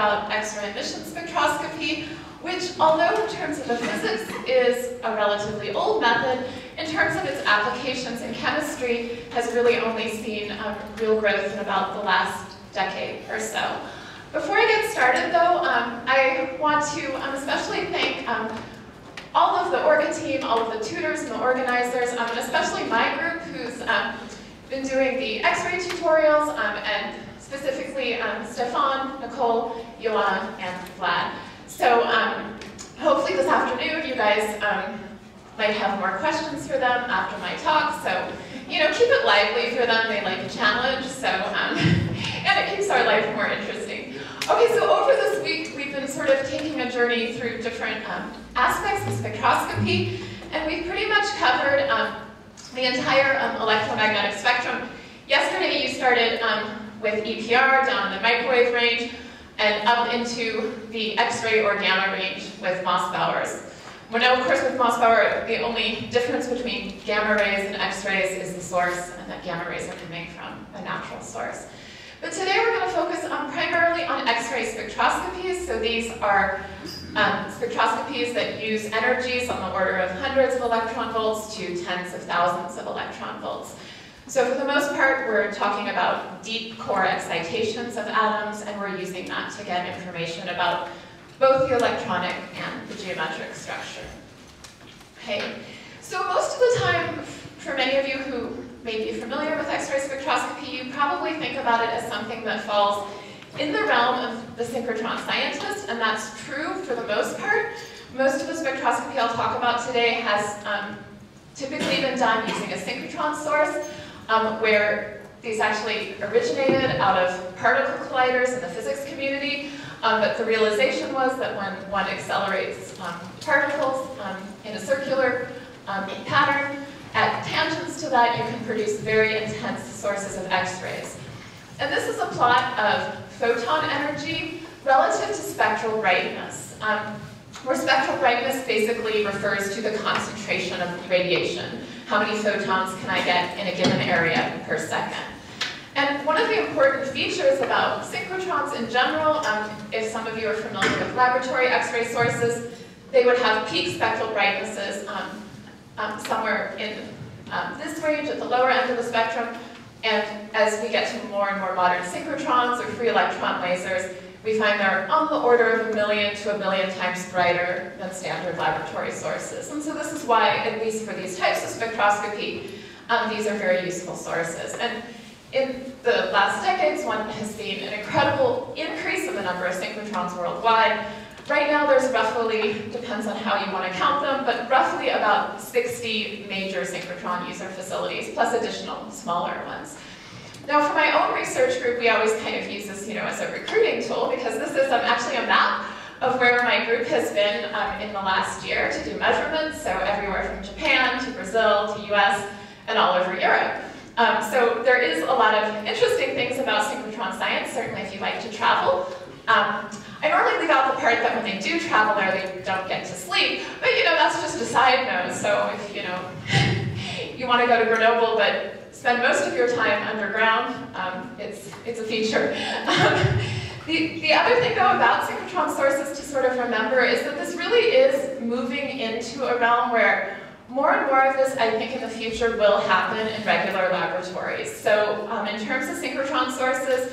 about X-ray emission spectroscopy, which, although in terms of the physics is a relatively old method, in terms of its applications in chemistry, has really only seen um, real growth in about the last decade or so. Before I get started, though, um, I want to um, especially thank um, all of the Orga team, all of the tutors and the organizers, um, and especially my group, who's been doing the X-ray tutorials, and specifically Stefan, Nicole, Joanna, and Vlad. So um, hopefully this afternoon you guys um, might have more questions for them after my talk. So, you know, keep it lively for them. They like a challenge. So, um, and it keeps our life more interesting. Okay, so over this week, we've been sort of taking a journey through different um, aspects of spectroscopy, and we've pretty much covered um, the entire um, electromagnetic spectrum. Yesterday, you started um, with EPR down in the microwave range and up into the X-ray or gamma range with Mossbauer's. We know, of course, with Mossbauer, the only difference between gamma rays and X-rays is the source, and that gamma rays are coming from a natural source. But today we're going to focus on primarily on X-ray spectroscopies. So these are um, spectroscopies that use energies on the order of hundreds of electron volts to tens of thousands of electron volts. So for the most part, we're talking about deep core excitations of atoms, and we're using that to get information about both the electronic and the geometric structure. Okay, so most of the time, for many of you who may be familiar with X-ray spectroscopy, you probably think about it as something that falls in the realm of the synchrotron scientist, and that's true for the most part. Most of the spectroscopy I'll talk about today has um, typically been done using a synchrotron source, um, where these actually originated out of particle colliders in the physics community, um, but the realization was that when one accelerates um, particles um, in a circular um, pattern, at tangents to that you can produce very intense sources of X-rays. And this is a plot of photon energy relative to spectral brightness. Um, where spectral brightness basically refers to the concentration of radiation. How many photons can I get in a given area per second? And one of the important features about synchrotrons in general, um, if some of you are familiar with laboratory X-ray sources, they would have peak spectral brightnesses um, um, somewhere in um, this range at the lower end of the spectrum. And as we get to more and more modern synchrotrons or free electron lasers, we find they're on the order of a million to a million times brighter than standard laboratory sources. And so this is why, at least for these types of spectroscopy, um, these are very useful sources. And in the last decades, one has seen an incredible increase in the number of synchrotrons worldwide. Right now, there's roughly, depends on how you want to count them, but roughly about 60 major synchrotron user facilities, plus additional smaller ones. Now for my own research group, we always kind of use this you know, as a recruiting tool because this is um, actually a map of where my group has been um, in the last year to do measurements, so everywhere from Japan to Brazil to US and all over Europe. Um, so there is a lot of interesting things about synchrotron science, certainly if you like to travel. Um, I normally leave out the part that when they do travel there, they don't get to sleep, but you know, that's just a side note, so if you know, you want to go to Grenoble, but spend most of your time underground. Um, it's, it's a feature. Um, the, the other thing, though, about synchrotron sources to sort of remember is that this really is moving into a realm where more and more of this, I think, in the future will happen in regular laboratories. So um, in terms of synchrotron sources,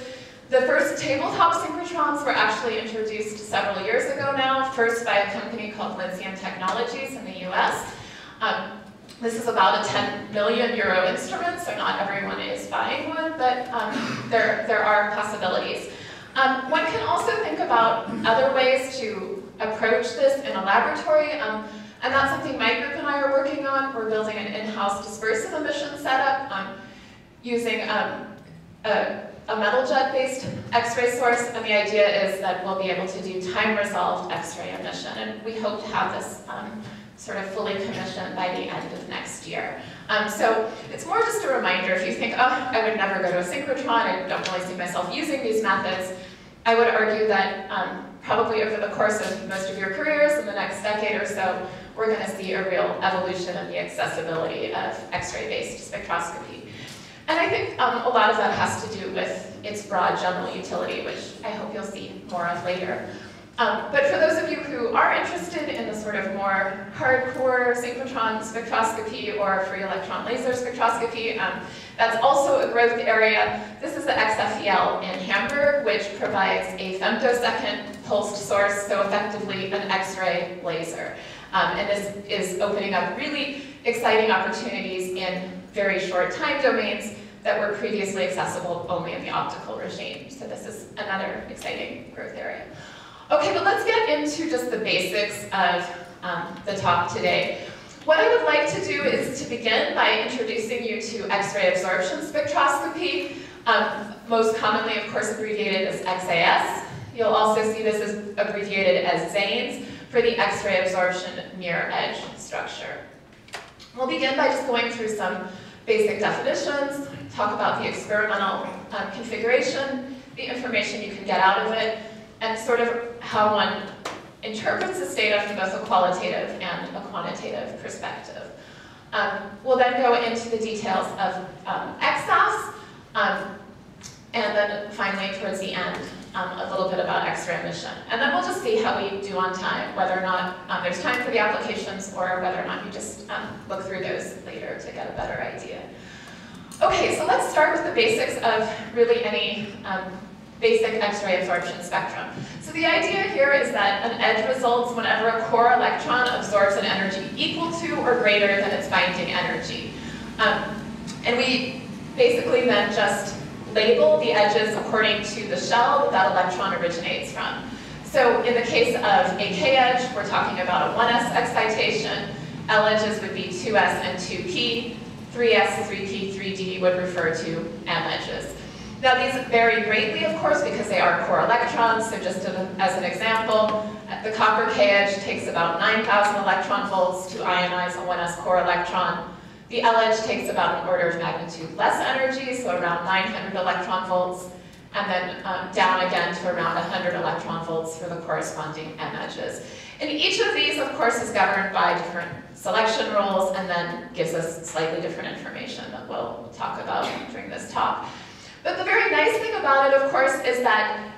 the first tabletop synchrotrons were actually introduced several years ago now, first by a company called Lyncean Technologies in the US. Um, this is about a 10 million euro instrument, so not everyone is buying one, but um, there, there are possibilities. Um, one can also think about other ways to approach this in a laboratory, um, and that's something my group and I are working on. We're building an in-house dispersive emission setup um, using um, a, a metal jet-based X-ray source, and the idea is that we'll be able to do time-resolved X-ray emission, and we hope to have this um, sort of fully commissioned by the end of next year. Um, so it's more just a reminder, if you think, oh, I would never go to a synchrotron, I don't really see myself using these methods, I would argue that um, probably over the course of most of your careers in the next decade or so, we're going to see a real evolution in the accessibility of X-ray-based spectroscopy. And I think um, a lot of that has to do with its broad general utility, which I hope you'll see more of later. Um, but for those of you who are interested in the sort of more hardcore synchrotron spectroscopy or free electron laser spectroscopy, um, that's also a growth area. This is the XFEL in Hamburg, which provides a femtosecond pulsed source, so effectively an X-ray laser. Um, and this is opening up really exciting opportunities in very short time domains that were previously accessible only in the optical regime. So this is another exciting growth area. Okay, but let's get into just the basics of um, the talk today. What I would like to do is to begin by introducing you to X-ray absorption spectroscopy, um, most commonly, of course, abbreviated as XAS. You'll also see this is abbreviated as XANES for the X-ray absorption near edge structure. We'll begin by just going through some basic definitions, talk about the experimental um, configuration, the information you can get out of it, and sort of how one interprets this data from both a qualitative and a quantitative perspective. Um, we'll then go into the details of um, um, and then finally towards the end, um, a little bit about X-ray emission. And then we'll just see how we do on time, whether or not um, there's time for the applications or whether or not you just um, look through those later to get a better idea. Okay, so let's start with the basics of really any basic X-ray absorption spectrum. So the idea here is that an edge results whenever a core electron absorbs an energy equal to or greater than its binding energy. Um, and we basically then just label the edges according to the shell that that electron originates from. So in the case of a K-edge, we're talking about a 1s excitation. L edges would be 2s and 2p. 3s, 3p, 3d would refer to M edges. Now these vary greatly, of course, because they are core electrons, so just as an example, the copper K-edge takes about 9,000 electron volts to ionize a 1s core electron. The L-edge takes about an order of magnitude less energy, so around 900 electron volts, and then um, down again to around 100 electron volts for the corresponding M-edges. And each of these, of course, is governed by different selection rules and then gives us slightly different information that we'll talk about during this talk. But the very nice thing about it, of course, is that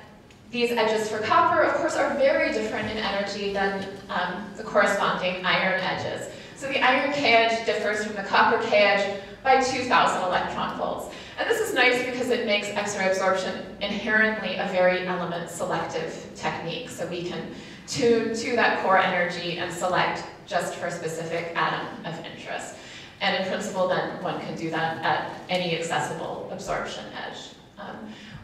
these edges for copper, of course, are very different in energy than um, the corresponding iron edges. So the iron K-edge differs from the copper K-edge by 2,000 electron volts. And this is nice because it makes X-ray absorption inherently a very element selective technique. So we can tune to that core energy and select just for a specific atom of interest. And in principle, then one can do that at any accessible absorption edge um,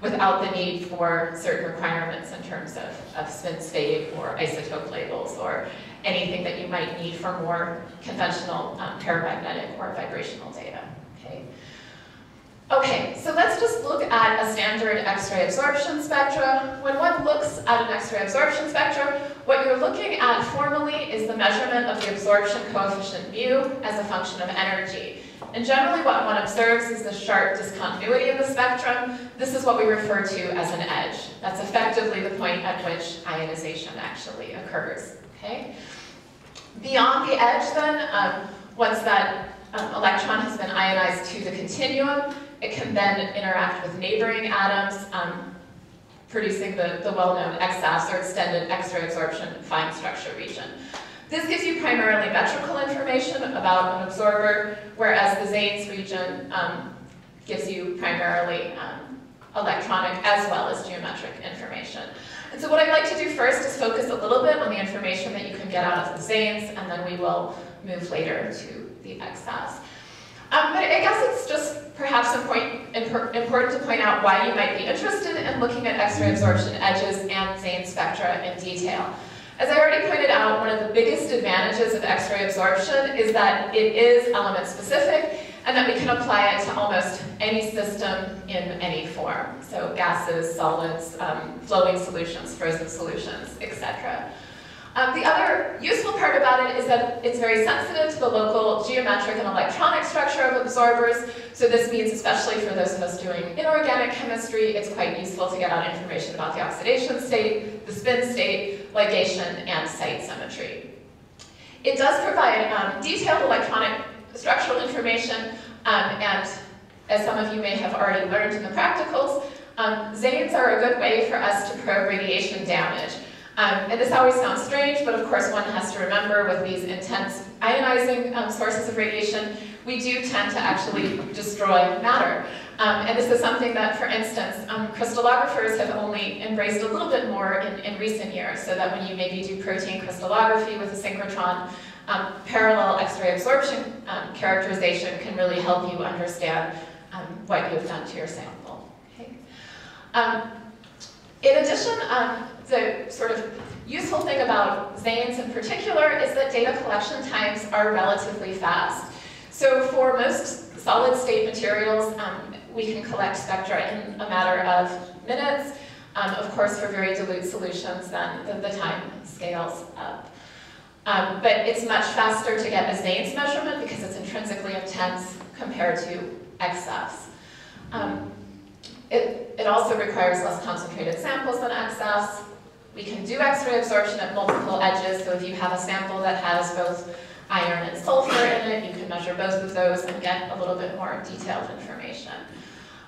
without the need for certain requirements in terms of, of spin state or isotope labels or anything that you might need for more conventional um, paramagnetic or vibrational data. Okay. Okay, so let's just look at a standard X-ray absorption spectrum. When one looks at an X-ray absorption spectrum, what you're looking at formally is the measurement of the absorption coefficient mu as a function of energy. And generally what one observes is the sharp discontinuity of the spectrum. This is what we refer to as an edge. That's effectively the point at which ionization actually occurs. Okay? Beyond the edge then, um, once that um, electron has been ionized to the continuum, it can then interact with neighboring atoms, um, producing the, the well-known EXAFS, or extended X-ray absorption fine structure region. This gives you primarily metrical information about an absorber, whereas the XANES region um, gives you primarily um, electronic as well as geometric information. And so what I'd like to do first is focus a little bit on the information that you can get out of the XANES, and then we will move later to the EXAFS. Um, but I guess it's just perhaps important to point out why you might be interested in looking at X-ray absorption edges and XANES spectra in detail. As I already pointed out, one of the biggest advantages of X-ray absorption is that it is element specific and that we can apply it to almost any system in any form. So gases, solids, um, flowing solutions, frozen solutions, etc. Um, the other useful part about it is that it's very sensitive to the local geometric and electronic structure of absorbers. So this means, especially for those of us doing inorganic chemistry, it's quite useful to get out information about the oxidation state, the spin state, ligation, and site symmetry. It does provide um, detailed electronic structural information, um, and as some of you may have already learned in the practicals, um, XANES are a good way for us to probe radiation damage. Um, and this always sounds strange, but of course one has to remember with these intense ionizing um, sources of radiation, we do tend to actually destroy matter. Um, and this is something that, for instance, um, crystallographers have only embraced a little bit more in, in, recent years, so that when you maybe do protein crystallography with a synchrotron, um, parallel X-ray absorption um, characterization can really help you understand what you've done to your sample. Okay? in addition, the sort of useful thing about XANES in particular is that data collection times are relatively fast. So for most solid state materials, um, we can collect spectra in a matter of minutes. Um, of course, for very dilute solutions, then the, the time scales up. Um, but it's much faster to get a XANES measurement because it's intrinsically intense compared to EXAFS. Um, it, it also requires less concentrated samples than EXAFS. We can do X-ray absorption at multiple edges, so if you have a sample that has both iron and sulfur in it, you can measure both of those and get a little bit more detailed information.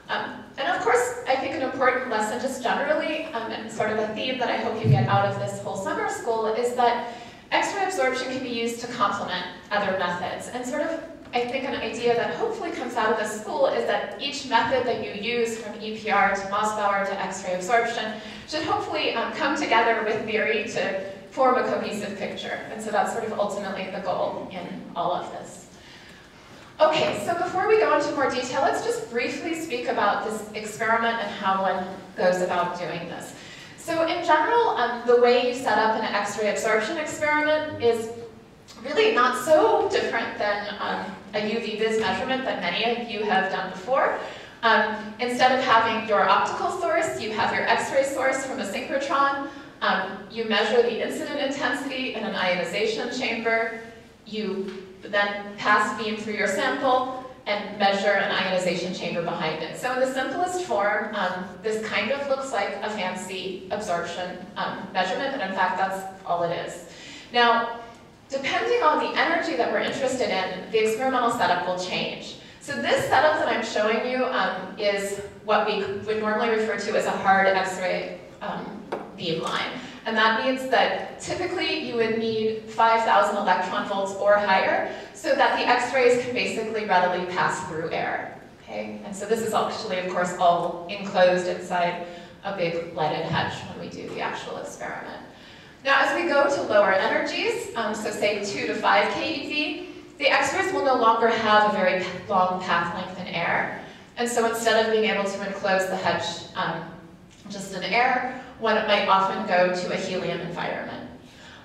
Um, and of course, I think an important lesson just generally, um, and sort of a theme that I hope you get out of this whole summer school, is that X-ray absorption can be used to complement other methods. And sort of I think an idea that hopefully comes out of this school is that each method that you use from EPR to Mossbauer to X-ray absorption should hopefully um, come together with theory to form a cohesive picture. And so that's sort of ultimately the goal in all of this. Okay, so before we go into more detail, let's just briefly speak about this experiment and how one goes about doing this. So in general, um, the way you set up an X-ray absorption experiment is really not so different than um, a UV vis measurement that many of you have done before. Um, instead of having your optical source, you have your X-ray source from a synchrotron. Um, you measure the incident intensity in an ionization chamber. You then pass beam through your sample and measure an ionization chamber behind it. So in the simplest form, um, this kind of looks like a fancy absorption um, measurement, and in fact, that's all it is. Now, Depending on the energy that we're interested in, the experimental setup will change. So this setup that I'm showing you um, is what we would normally refer to as a hard X-ray um, beam line. And that means that typically you would need 5,000 electron volts or higher so that the X-rays can basically readily pass through air. Okay? And so this is actually, of course, all enclosed inside a big leaded hutch when we do the actual experiment. Now, as we go to lower energies, um, so say 2 to 5 keV, the X-rays will no longer have a very long path length in air. And so instead of being able to enclose the hutch um, just in air, one might often go to a helium environment.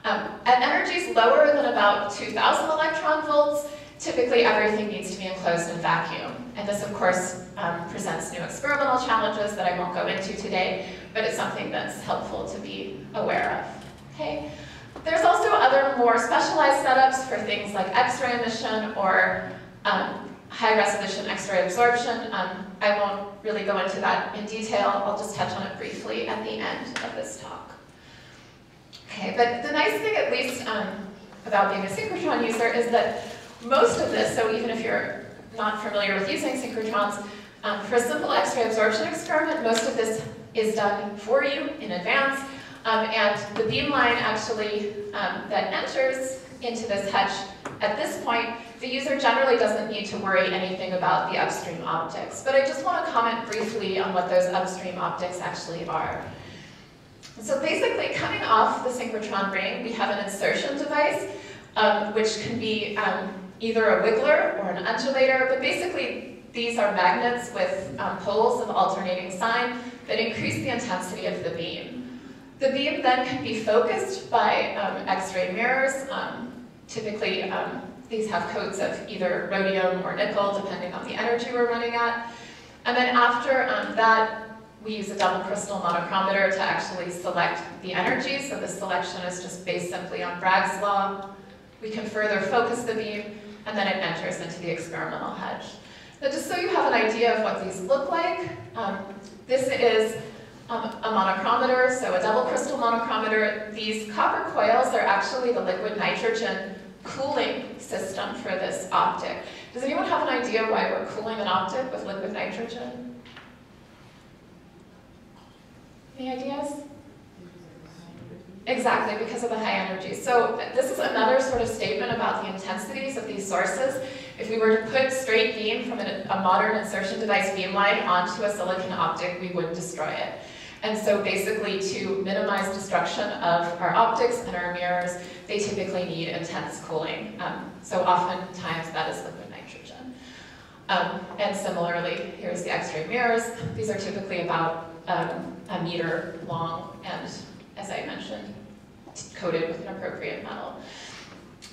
Um, at energies lower than about 2,000 electron volts, typically everything needs to be enclosed in vacuum. And this, of course, um, presents new experimental challenges that I won't go into today, but it's something that's helpful to be aware of. Okay. There's also other more specialized setups for things like X-ray emission or um, high resolution X-ray absorption. Um, I won't really go into that in detail. I'll just touch on it briefly at the end of this talk. Okay, but the nice thing at least um, about being a synchrotron user is that most of this, so even if you're not familiar with using synchrotrons, um, for a simple X-ray absorption experiment, most of this is done for you in advance. Um, and the beam line actually um, that enters into this hutch, at this point, the user generally doesn't need to worry anything about the upstream optics. But I just want to comment briefly on what those upstream optics actually are. So basically, coming off the synchrotron ring, we have an insertion device, um, which can be um, either a wiggler or an undulator, but basically these are magnets with um, poles of alternating sign that increase the intensity of the beam. The beam then can be focused by um, X-ray mirrors. Um, typically, um, these have coats of either rhodium or nickel, depending on the energy we're running at. And then after um, that we use a double crystal monochromator to actually select the energy, so the selection is just based simply on Bragg's law. We can further focus the beam, and then it enters into the experimental hutch. Now just so you have an idea of what these look like, um, this is um, a monochromator, so a double crystal monochromator. These copper coils are actually the liquid nitrogen cooling system for this optic. Does anyone have an idea why we're cooling an optic with liquid nitrogen? Any ideas? Exactly, because of the high energy. So this is another sort of statement about the intensities of these sources. If we were to put straight beam from a, modern insertion device beamline onto a silicon optic, we would destroy it. And so basically to minimize destruction of our optics and our mirrors, they typically need intense cooling. Um, so oftentimes that is liquid nitrogen. Um, and similarly, here's the X-ray mirrors. These are typically about um, a meter long and, as I mentioned, coated with an appropriate metal.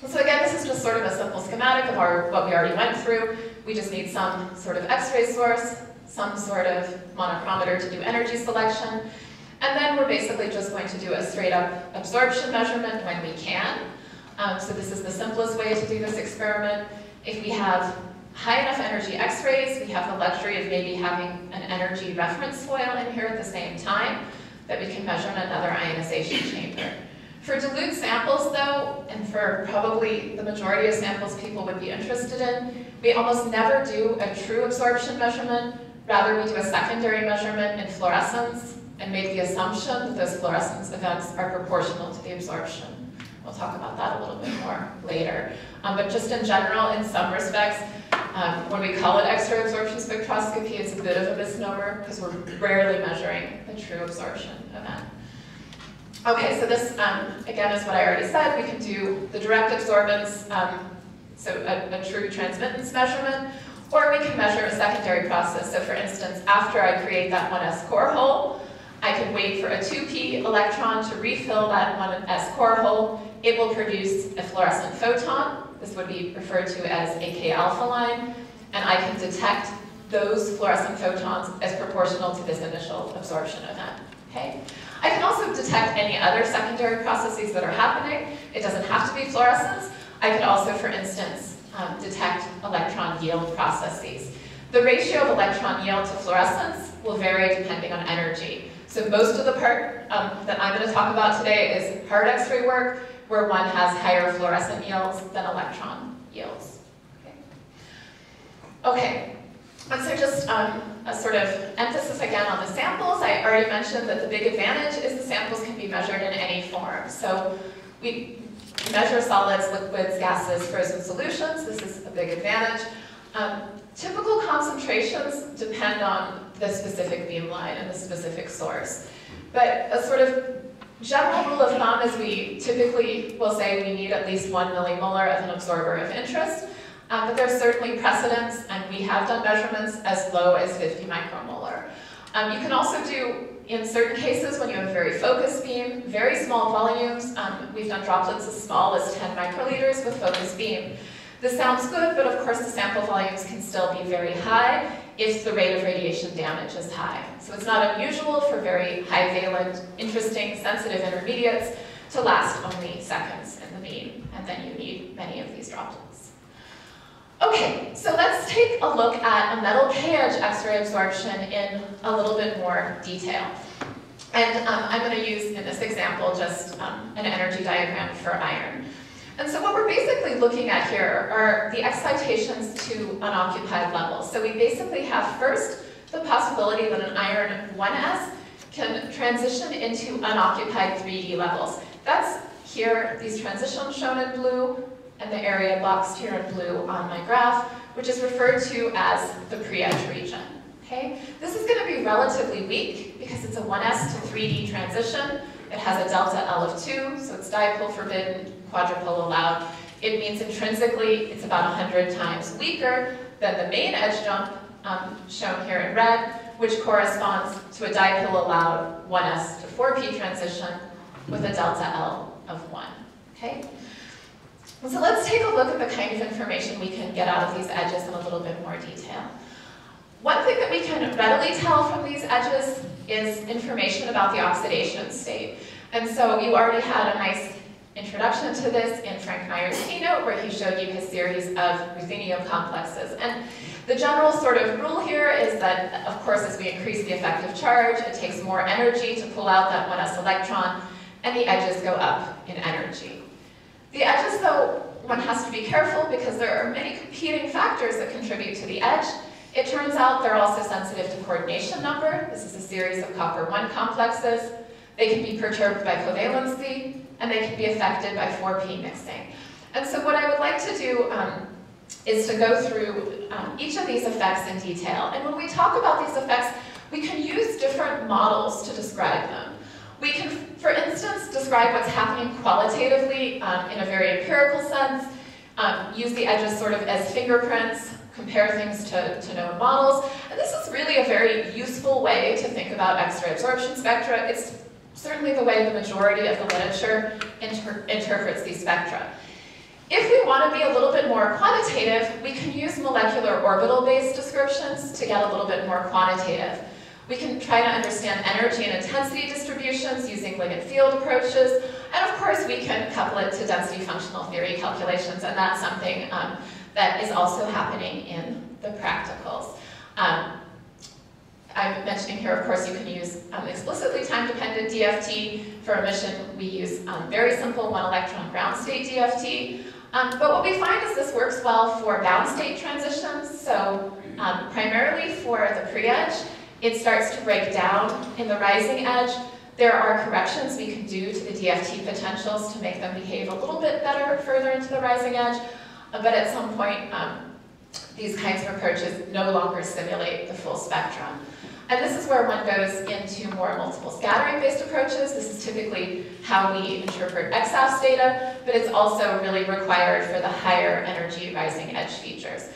So again, this is just sort of a simple schematic of our, what we already went through. We just need some sort of X-ray source, some sort of monochromator to do energy selection, and then we're basically just going to do a straight up absorption measurement when we can. Um, so this is the simplest way to do this experiment. If we have high enough energy x-rays, we have the luxury of maybe having an energy reference foil in here at the same time that we can measure in another ionization chamber. For dilute samples though, and for probably the majority of samples people would be interested in, we almost never do a true absorption measurement. Rather, we do a secondary measurement in fluorescence and make the assumption that those fluorescence events are proportional to the absorption. We'll talk about that a little bit more later. Um, but just in general, in some respects, um, when we call it X-ray absorption spectroscopy, it's a bit of a misnomer because we're rarely measuring the true absorption event. Okay, so this, um, again, is what I already said. We can do the direct absorbance, um, so a, a true transmittance measurement, or we can measure a secondary process. So for instance, after I create that 1s core hole, I can wait for a 2p electron to refill that 1s core hole. It will produce a fluorescent photon. This would be referred to as a K-alpha line. And I can detect those fluorescent photons as proportional to this initial absorption event. Okay? I can also detect any other secondary processes that are happening. It doesn't have to be fluorescence. I could also, for instance, um, detect electron yield processes. The ratio of electron yield to fluorescence will vary depending on energy. So most of the part um, that I'm going to talk about today is hard X-ray work, where one has higher fluorescent yields than electron yields. Okay, okay. and so just um, a sort of emphasis again on the samples. I already mentioned that the big advantage is the samples can be measured in any form. So we measure solids, liquids, gases, frozen solutions. This is a big advantage. Um, typical concentrations depend on the specific beamline and the specific source. But a sort of general rule of thumb is we typically will say we need at least one millimolar of an absorber of interest, um, but there's certainly precedence, and we have done measurements as low as 50 micromolar. Um, you can also do, in certain cases, when you have a very focused beam, very small volumes. Um, we've done droplets as small as 10 microliters with focused beam. This sounds good, but of course the sample volumes can still be very high if the rate of radiation damage is high. So it's not unusual for very high valent, interesting, sensitive intermediates to last only seconds in the beam, and then you need many of these droplets. Okay, so let's take a look at a metal K-edge X-ray absorption in a little bit more detail. And um, I'm going to use, in this example, just um, an energy diagram for iron. And so what we're basically looking at here are the excitations to unoccupied levels. So we basically have first the possibility that an iron 1s can transition into unoccupied 3D levels. That's here, these transitions shown in blue, and the area boxed here in blue on my graph, which is referred to as the pre-edge region. Okay? This is going to be relatively weak because it's a 1s to 3D transition. It has a delta L of 2, so it's dipole forbidden, quadrupole allowed. It means intrinsically it's about 100 times weaker than the main edge jump um, shown here in red, which corresponds to a dipole allowed 1s to 4p transition with a delta L of 1. Okay? So let's take a look at the kind of information we can get out of these edges in a little bit more detail. One thing that we can readily tell from these edges is information about the oxidation state. And so you already had a nice introduction to this in Frank Meyer's keynote where he showed you his series of ruthenium complexes. And the general sort of rule here is that, of course, as we increase the effective charge, it takes more energy to pull out that 1s electron, and the edges go up in energy. The edges, though, one has to be careful because there are many competing factors that contribute to the edge. It turns out they're also sensitive to coordination number. This is a series of copper-1 complexes. They can be perturbed by covalency, and they can be affected by 4p mixing. And so what I would like to do um, is to go through um, each of these effects in detail. And when we talk about these effects, we can use different models to describe them. We can, for instance, describe what's happening qualitatively um, in a very empirical sense, um, use the edges sort of as fingerprints, compare things to, to known models. And this is really a very useful way to think about X-ray absorption spectra. It's certainly the way the majority of the literature inter interprets these spectra. If we want to be a little bit more quantitative, we can use molecular orbital-based descriptions to get a little bit more quantitative. We can try to understand energy and intensity distributions using ligand field approaches, and of course we can couple it to density functional theory calculations, and that's something um, that is also happening in the practicals. Um, I'm mentioning here, of course, you can use um, explicitly time-dependent DFT. For emission, we use um, very simple one-electron ground state DFT. Um, but what we find is this works well for bound state transitions. So um, primarily for the pre-edge, it starts to break down in the rising edge. There are corrections we can do to the DFT potentials to make them behave a little bit better further into the rising edge. Uh, but at some point, um, these kinds of approaches no longer simulate the full spectrum. And this is where one goes into more multiple scattering-based approaches. This is typically how we interpret EXAFS data, but it's also really required for the higher energy rising edge features.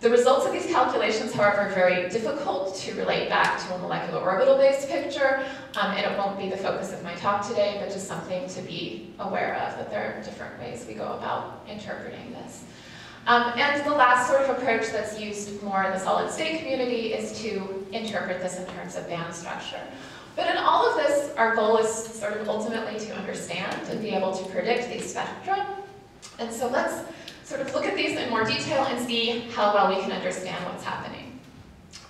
The results of these calculations, however, are very difficult to relate back to a molecular orbital-based picture, um, and it won't be the focus of my talk today, but just something to be aware of, that there are different ways we go about interpreting this. Um, and the last sort of approach that's used more in the solid state community is to interpret this in terms of band structure. But in all of this, our goal is sort of ultimately to understand and be able to predict these spectra. And so let's sort of look at these in more detail and see how well we can understand what's happening.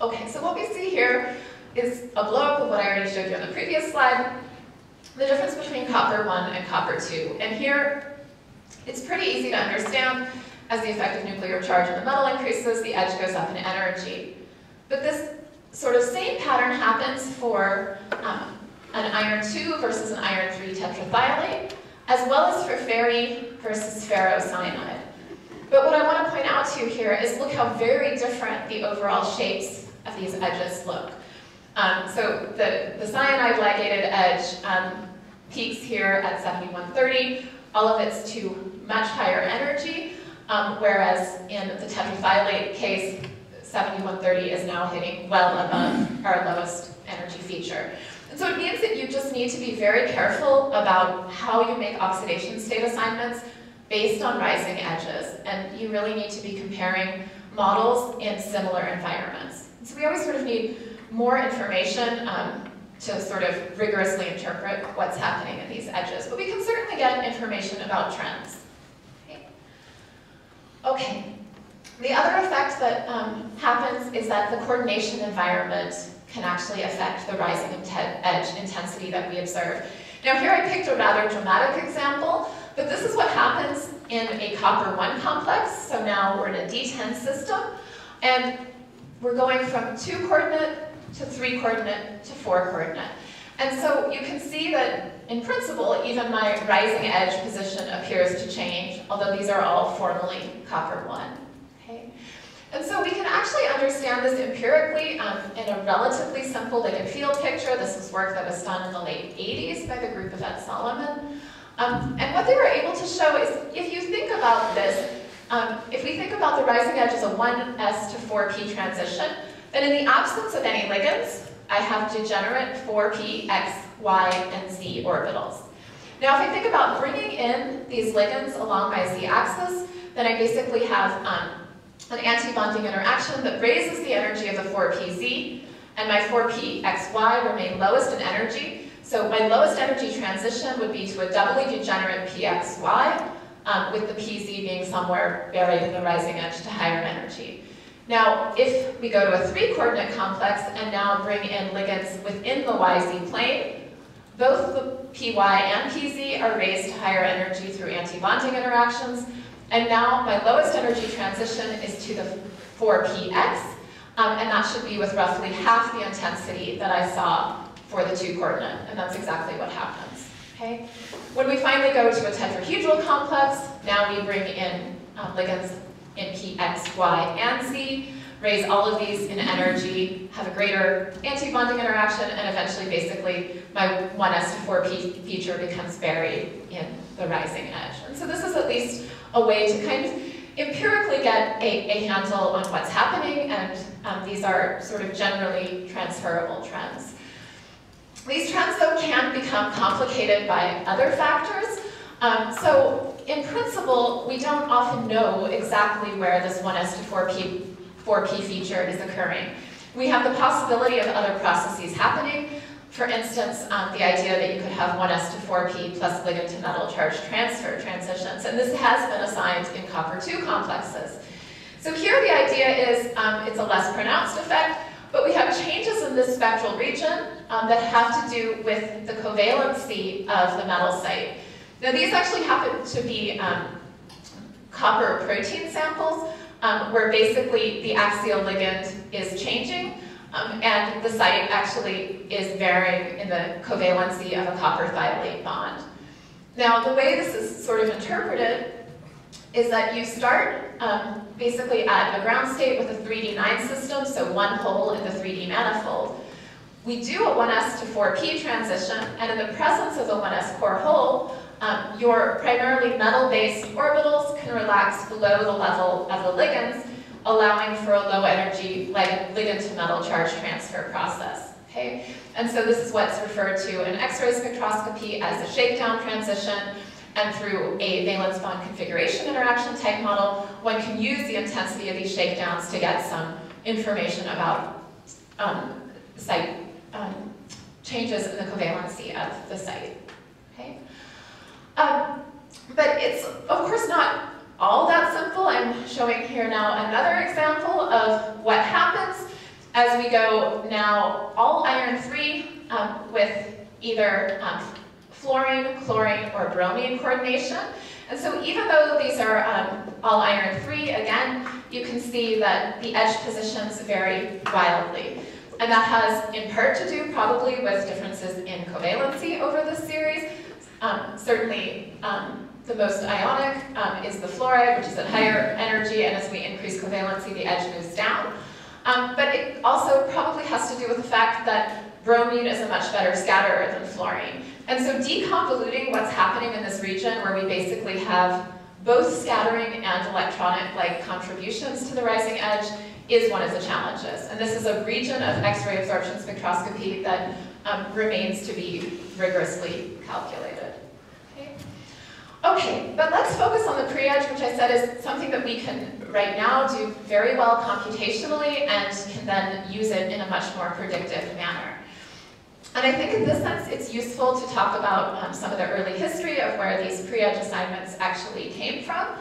Okay, so what we see here is a blow-up of what I already showed you on the previous slide, the difference between copper 1 and copper 2. And here, it's pretty easy to understand as the effective nuclear charge in the metal increases, the edge goes up in energy. But this sort of same pattern happens for um, an iron 2 versus an iron 3 tetrathiolate, as well as for ferri versus ferrocyanide. But what I want to point out to you here is look how very different the overall shapes of these edges look. Um, so the, the cyanide ligated edge um, peaks here at 7130. All of it's to much higher energy, um, whereas in the tetrathiolate case, 7130 is now hitting well above our lowest energy feature. And so it means that you just need to be very careful about how you make oxidation state assignments based on rising edges. And you really need to be comparing models in similar environments. So we always sort of need more information um, to sort of rigorously interpret what's happening in these edges. But we can certainly get information about trends. Okay. The other effect that um, happens is that the coordination environment can actually affect the rising edge intensity that we observe. Now here I picked a rather dramatic example, but this is what happens in a copper-1 complex. So now we're in a D10 system, and we're going from 2 coordinate to 3 coordinate to 4 coordinate. And so you can see that, in principle, even my rising edge position appears to change, although these are all formally copper 1. Okay? And so we can actually understand this empirically um, in a relatively simple ligand field picture. This is work that was done in the late 80s by the group of Ed Solomon. Um, and what they were able to show is, if you think about this, um, if we think about the rising edge as a 1s to 4p transition, then in the absence of any ligands, I have degenerate 4p, x, y, and z orbitals. Now if I think about bringing in these ligands along my z-axis, then I basically have um, an anti-bonding interaction that raises the energy of the 4pz, and my 4pxy remain lowest in energy. So my lowest energy transition would be to a doubly degenerate pxy, um, with the pz being somewhere buried in the rising edge to higher energy. Now, if we go to a three-coordinate complex and now bring in ligands within the YZ plane, both the PY and PZ are raised to higher energy through anti-bonding interactions, and now my lowest energy transition is to the 4px, um, and that should be with roughly half the intensity that I saw for the two-coordinate, and that's exactly what happens. Okay? When we finally go to a tetrahedral complex, now we bring in um, ligands in Px, Y, and Z, raise all of these in energy, have a greater anti-bonding interaction, and eventually, basically, my 1s to 4p feature becomes buried in the rising edge. And so this is at least a way to kind of empirically get a, a handle on what's happening, and um, these are sort of generally transferable trends. These trends, though, can become complicated by other factors. Um, so in principle, we don't often know exactly where this 1s to 4p, 4p feature is occurring. We have the possibility of other processes happening. For instance, um, the idea that you could have 1s to 4p plus ligand to metal charge transfer transitions, and this has been assigned in copper-2 complexes. So here the idea is um, it's a less pronounced effect, but we have changes in this spectral region um, that have to do with the covalency of the metal site. Now these actually happen to be um, copper protein samples, um, where basically the axial ligand is changing, um, and the site actually is varying in the covalency of a copper thiolate bond. Now the way this is sort of interpreted is that you start um, basically at a ground state with a 3D9 system, so one hole in the 3D manifold. We do a 1s to 4p transition, and in the presence of the 1s core hole, um, your primarily metal-based orbitals can relax below the level of the ligands, allowing for a low energy ligand to metal charge transfer process. Okay? And so this is what's referred to in X-ray spectroscopy as a shakedown transition, and through a valence bond configuration interaction type model, one can use the intensity of these shakedowns to get some information about um, site um, changes in the covalency of the site. Okay? Um, but it's, of course, not all that simple. I'm showing here now another example of what happens as we go now all iron 3 um, with either um, fluorine, chlorine, or bromine coordination. And so even though these are um, all iron 3, again, you can see that the edge positions vary wildly. And that has in part to do probably with differences in covalency over this series, um, certainly, um, the most ionic um, is the fluoride, which is at higher energy, and as we increase covalency, the edge moves down. Um, but it also probably has to do with the fact that bromine is a much better scatterer than fluorine. And so deconvoluting what's happening in this region, where we basically have both scattering and electronic-like contributions to the rising edge, is one of the challenges. And this is a region of X-ray absorption spectroscopy that um, remains to be rigorously calculated. Okay? okay, but let's focus on the pre-edge, which I said is something that we can right now do very well computationally and can then use it in a much more predictive manner. And I think in this sense, it's useful to talk about um, some of the early history of where these pre-edge assignments actually came from.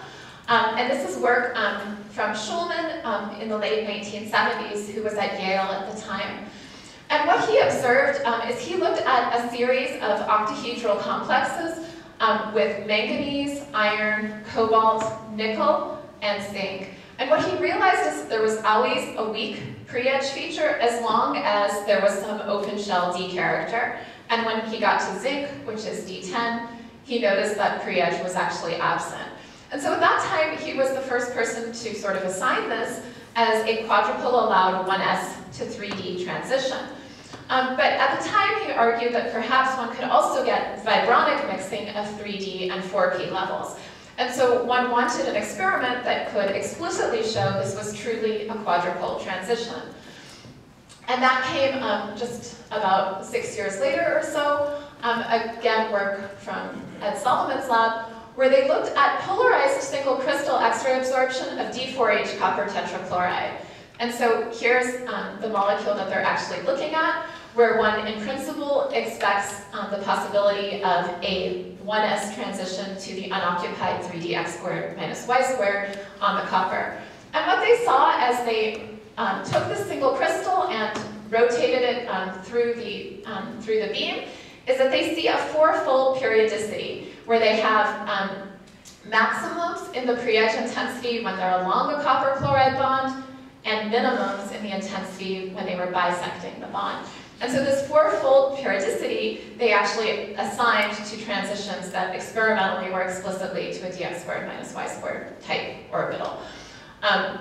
Um, and this is work um, from Shulman um, in the late 1970s, who was at Yale at the time. And what he observed um, is he looked at a series of octahedral complexes um, with manganese, iron, cobalt, nickel, and zinc. And what he realized is that there was always a weak pre-edge feature as long as there was some open shell D character. And when he got to zinc, which is D10, he noticed that pre-edge was actually absent. And so at that time, he was the first person to sort of assign this as a quadrupole allowed 1s to 3D transition. Um, but at the time, he argued that perhaps one could also get vibronic mixing of 3D and 4P levels. And so one wanted an experiment that could explicitly show this was truly a quadrupole transition. And that came um, just about six years later or so, um, again work from Ed Solomon's lab, where they looked at polarized single crystal X-ray absorption of D4H copper tetrachloride. And so here's um, the molecule that they're actually looking at, where one in principle expects um, the possibility of a 1s transition to the unoccupied 3d x squared minus y squared on the copper. And what they saw as they um, took this single crystal and rotated it um, through, the, um, through the beam is that they see a fourfold periodicity where they have um, maximums in the pre-edge intensity when they're along a copper chloride bond and minimums in the intensity when they were bisecting the bond. And so this fourfold periodicity, they actually assigned to transitions that experimentally were explicitly to a dx squared minus y squared type orbital. Um,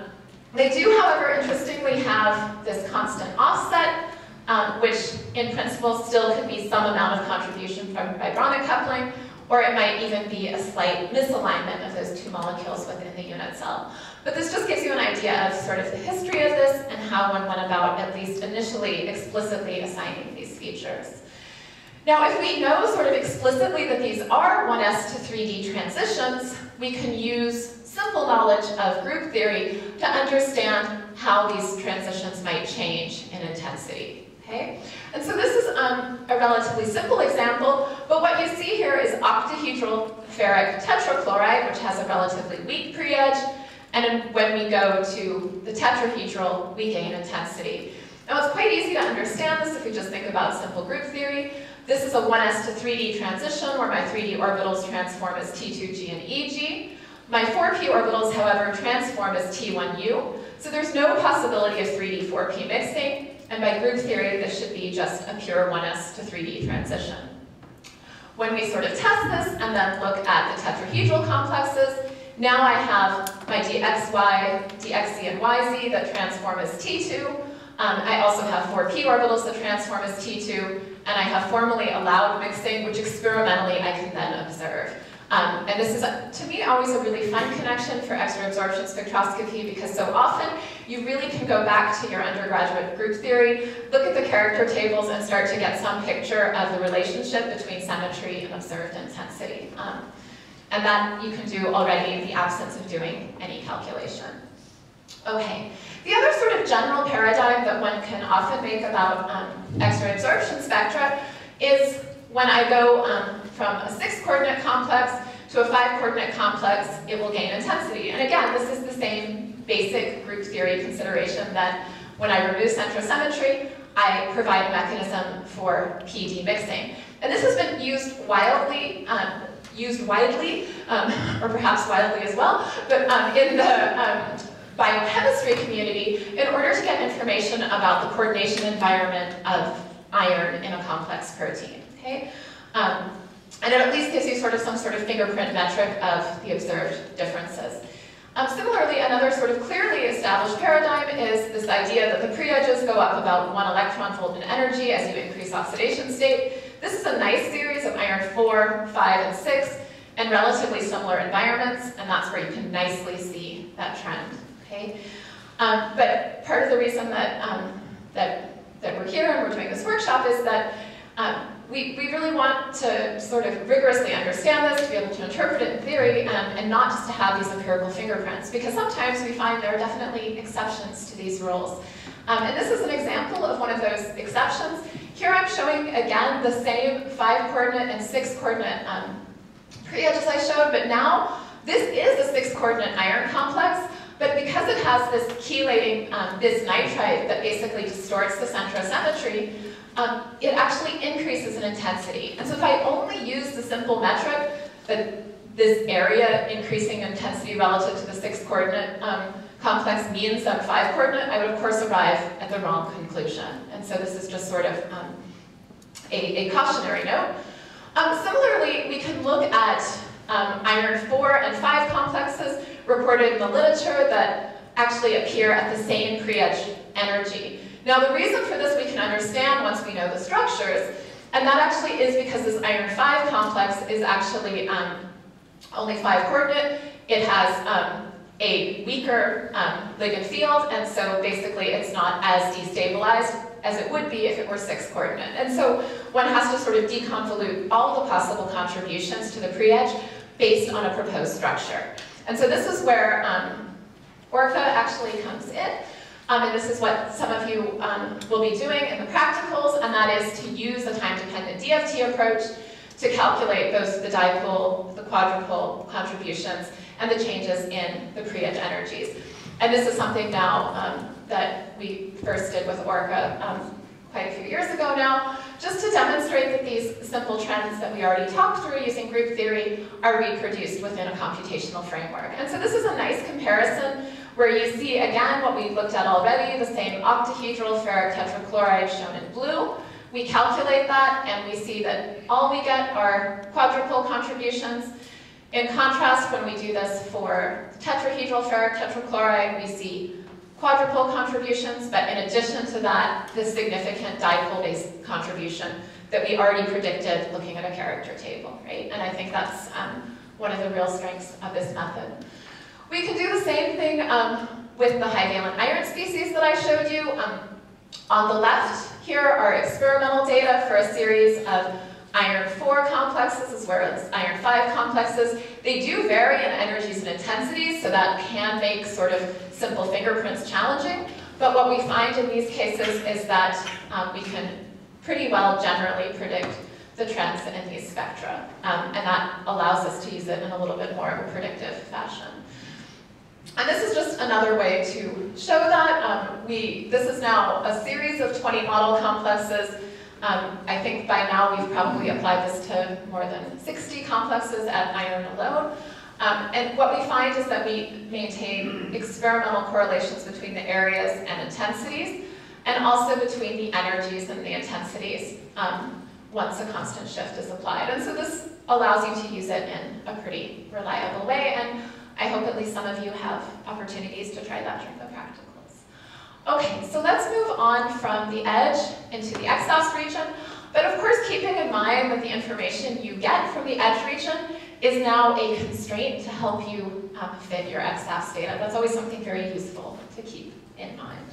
they do, however, interestingly have this constant offset, um, which in principle still could be some amount of contribution from vibronic coupling, or it might even be a slight misalignment of those two molecules within the unit cell. But this just gives you an idea of sort of the history of this and how one went about, at least initially, explicitly assigning these features. Now, if we know sort of explicitly that these are 1s to 3d transitions, we can use simple knowledge of group theory to understand how these transitions might change in intensity. Okay? And so this is um, a relatively simple example, but what you see here is octahedral ferric tetrachloride, which has a relatively weak pre-edge, and when we go to the tetrahedral, we gain intensity. Now it's quite easy to understand this if we just think about simple group theory. This is a 1s to 3d transition where my 3d orbitals transform as T2g and EG. My 4p orbitals, however, transform as T1u, so there's no possibility of 3d 4p mixing, and by group theory, this should be just a pure 1s to 3d transition. When we sort of test this and then look at the tetrahedral complexes, now I have my dxy, dxz, and yz that transform as T2. Um, I also have 4p orbitals that transform as T2, and I have formally allowed mixing, which experimentally I can then observe. Um, and this is, to me, always a really fun connection for X-ray absorption spectroscopy because so often you really can go back to your undergraduate group theory, look at the character tables, and start to get some picture of the relationship between symmetry and observed intensity. Um, and that you can do already in the absence of doing any calculation. Okay, the other sort of general paradigm that one can often make about um, X-ray absorption spectra is when I go um, from a six coordinate complex to a five coordinate complex, it will gain intensity. And again, this is the same basic group theory consideration that when I remove centrosymmetry, I provide a mechanism for PD mixing. And this has been used wildly, um, used widely, um, or perhaps wildly as well, but um, in the um, biochemistry community in order to get information about the coordination environment of iron in a complex protein. Okay? Um, and it at least gives you sort of some sort of fingerprint metric of the observed differences. Um, similarly, another sort of clearly established paradigm is this idea that the pre-edges go up about one electron volt in energy as you increase oxidation state. This is a nice series of iron 4, 5, and 6, and relatively similar environments, and that's where you can nicely see that trend. Okay, um, but part of the reason that um, that that we're here and we're doing this workshop is that um, we, we really want to sort of rigorously understand this, to be able to interpret it in theory, um, and not just to have these empirical fingerprints, because sometimes we find there are definitely exceptions to these rules. Um, and this is an example of one of those exceptions. Here I'm showing, again, the same five coordinate and six coordinate um, pre-edges I showed, but now this is a six coordinate iron complex, but because it has this chelating um, bisnitride that basically distorts the centrosymmetry, um, it actually increases in intensity. And so if I only use the simple metric that this area increasing intensity relative to the six coordinate um, complex means that five coordinate, I would of course arrive at the wrong conclusion. And so this is just sort of um, a, a, cautionary note. Um, similarly, we can look at um, iron 4 and 5 complexes reported in the literature that actually appear at the same pre-edge energy. Now the reason for this we can understand once we know the structures, and that actually is because this iron 5 complex is actually um, only 5 coordinate. It has um, a weaker um, ligand field, and so basically it's not as destabilized as it would be if it were 6 coordinate. And so one has to sort of deconvolute all the possible contributions to the pre-edge based on a proposed structure. And so this is where um, ORCA actually comes in. Um, and this is what some of you um, will be doing in the practicals, and that is to use a time-dependent DFT approach to calculate both the dipole, the quadrupole contributions, and the changes in the pre-edge energies. And this is something now um, that we first did with ORCA um, quite a few years ago now, just to demonstrate that these simple trends that we already talked through using group theory are reproduced within a computational framework. And so this is a nice comparison where you see, again, what we looked at already, the same octahedral ferric tetrachloride shown in blue. We calculate that, and we see that all we get are quadrupole contributions. In contrast, when we do this for tetrahedral ferric tetrachloride, we see quadrupole contributions, but in addition to that, the significant dipole-based contribution that we already predicted looking at a character table, right? And I think that's um, one of the real strengths of this method. We can do the same thing um, with the high valent iron species that I showed you. Um, on the left here are experimental data for a series of iron 4 complexes as well as iron 5 complexes. They do vary in energies and intensities, so that can make sort of simple fingerprints challenging. But what we find in these cases is that um, we can pretty well generally predict the trends in these spectra. Um, and that allows us to use it in a little bit more of a predictive fashion. And this is just another way to show that. Um, we, this is now a series of 20 model complexes. Um, I think by now we've probably applied this to more than 60 complexes at iron alone. Um, and what we find is that we maintain experimental correlations between the areas and intensities, and also between the energies and the intensities um, once a constant shift is applied. And so this allows you to use it in a pretty reliable way. And I hope at least some of you have opportunities to try that practicals. Okay, so let's move on from the edge into the EXAFS region. But of course, keeping in mind that the information you get from the edge region is now a constraint to help you um, fit your EXAFS data. That's always something very useful to keep in mind.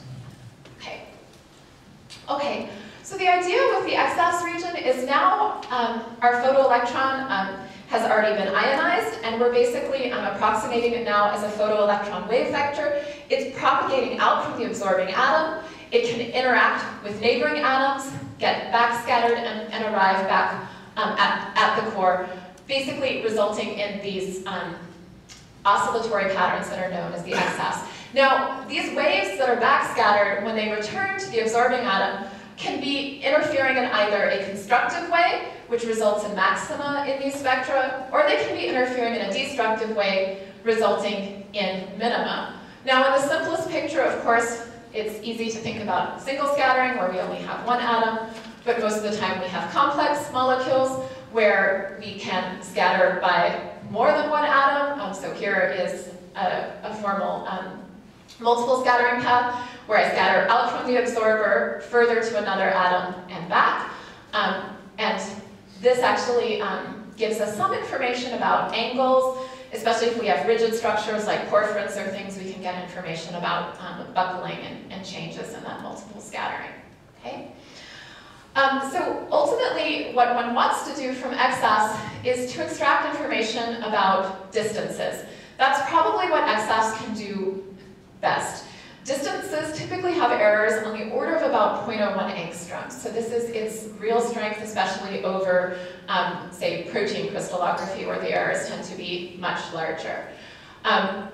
Okay. Okay, so the idea with the EXAFS region is now um, our photoelectron um, has already been ionized, and we're basically um, approximating it now as a photoelectron wave vector. It's propagating out from the absorbing atom. It can interact with neighboring atoms, get backscattered, and, and arrive back um, at, at the core, basically resulting in these um, oscillatory patterns that are known as the EXAFS. Now, these waves that are backscattered, when they return to the absorbing atom, can be interfering in either a constructive way, which results in maxima in these spectra, or they can be interfering in a destructive way, resulting in minima. Now in the simplest picture, of course, it's easy to think about single scattering, where we only have one atom, but most of the time we have complex molecules, where we can scatter by more than one atom. Um, so here is a, a formal um, multiple scattering path, where I scatter out from the absorber, further to another atom, and back. Um, and this actually um, gives us some information about angles, especially if we have rigid structures like porphyrins or things, we can get information about um, buckling and, and, changes in that multiple scattering. Okay? Um, so ultimately, what one wants to do from EXAFS is to extract information about distances. That's probably what EXAFS can do best. Distances typically have errors on the order of about 0.01 angstroms. So this is its real strength, especially over, um, say, protein crystallography, where the errors tend to be much larger. Um,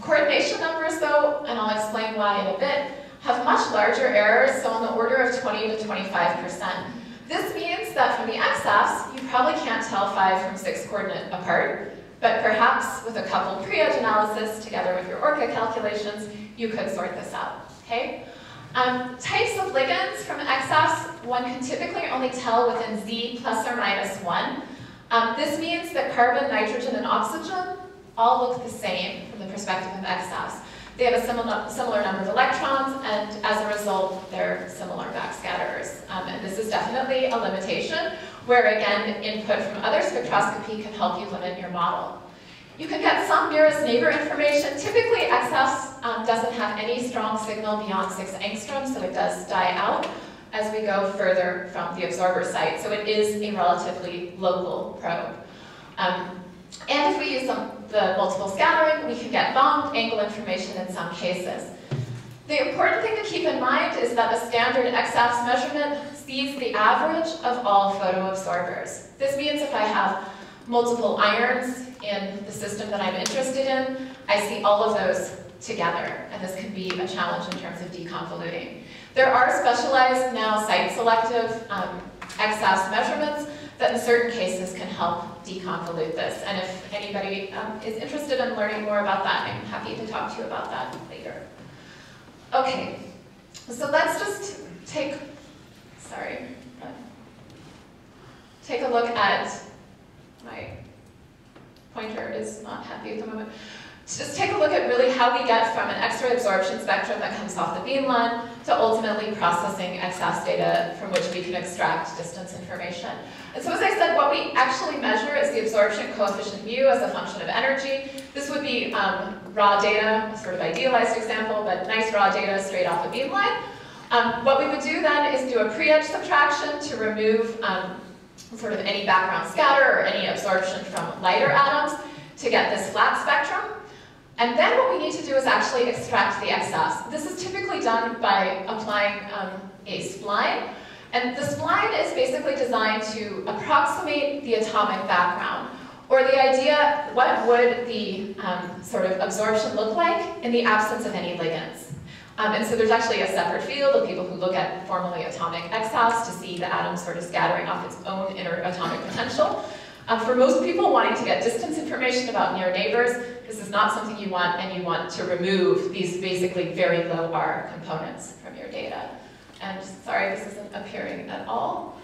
coordination numbers, though, and I'll explain why in a bit, have much larger errors, so on the order of 20 to 25%. This means that from the EXAFS, you probably can't tell 5 from 6 coordinate apart, but perhaps with a coupled pre-edge analysis together with your ORCA calculations, you could sort this out, okay? Um, types of ligands from EXAFS, one can typically only tell within Z plus or minus one. Um, this means that carbon, nitrogen, and oxygen all look the same from the perspective of EXAFS. They have a similar, similar number of electrons, and as a result, they're similar backscatterers. Um, and this is definitely a limitation, where again, input from other spectroscopy can help you limit your model. You can get some nearest neighbor information. Typically, EXAFS um, doesn't have any strong signal beyond 6 angstroms, so it does die out as we go further from the absorber site. So it is a relatively local probe. Um, and if we use the multiple scattering, we can get bound angle information in some cases. The important thing to keep in mind is that the standard EXAFS measurement sees the average of all photoabsorbers. This means if I have multiple irons in the system that I'm interested in, I see all of those together, and this can be a challenge in terms of deconvoluting. There are specialized now site-selective um, measurements that in certain cases can help deconvolute this. And if anybody um, is interested in learning more about that, I'm happy to talk to you about that later. Okay, so let's just take, sorry, take a look at, my pointer is not happy at the moment. Just take a look at really how we get from an X-ray absorption spectrum that comes off the beamline to ultimately processing EXAFS data from which we can extract distance information. And so as I said, what we actually measure is the absorption coefficient mu as a function of energy. This would be um, raw data, sort of idealized example, but nice raw data straight off a beamline. Um, what we would do then is do a pre-edge subtraction to remove um, sort of any background scatter or any absorption from lighter atoms to get this flat spectrum. And then what we need to do is actually extract the EXAFS. This is typically done by applying um, a spline. And the spline is basically designed to approximate the atomic background, or the idea, what would the um, sort of absorption look like in the absence of any ligands. Um, and so there's actually a separate field of people who look at formally atomic EXAFS to see the atom sort of scattering off its own inner atomic potential. Um, for most people wanting to get distance information about near neighbors, this is not something you want, and you want to remove these basically very low R components from your data. And sorry, this isn't appearing at all.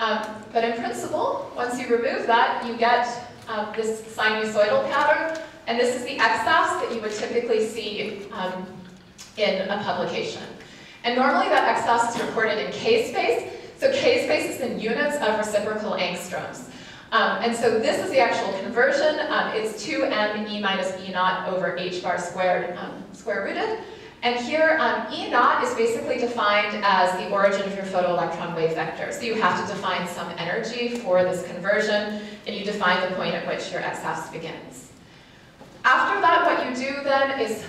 Um, but in principle, once you remove that, you get um, this sinusoidal pattern, and this is the EXAFS that you would typically see um, in a publication. And normally that EXAFS is recorded in K-space, so K-space is in units of reciprocal angstroms. Um, and so this is the actual conversion. Um, it's 2m e minus e naught over h bar squared um, square rooted. And here, um, E naught is basically defined as the origin of your photoelectron wave vector. So you have to define some energy for this conversion, and you define the point at which your EXAFS begins. After that, what you do then is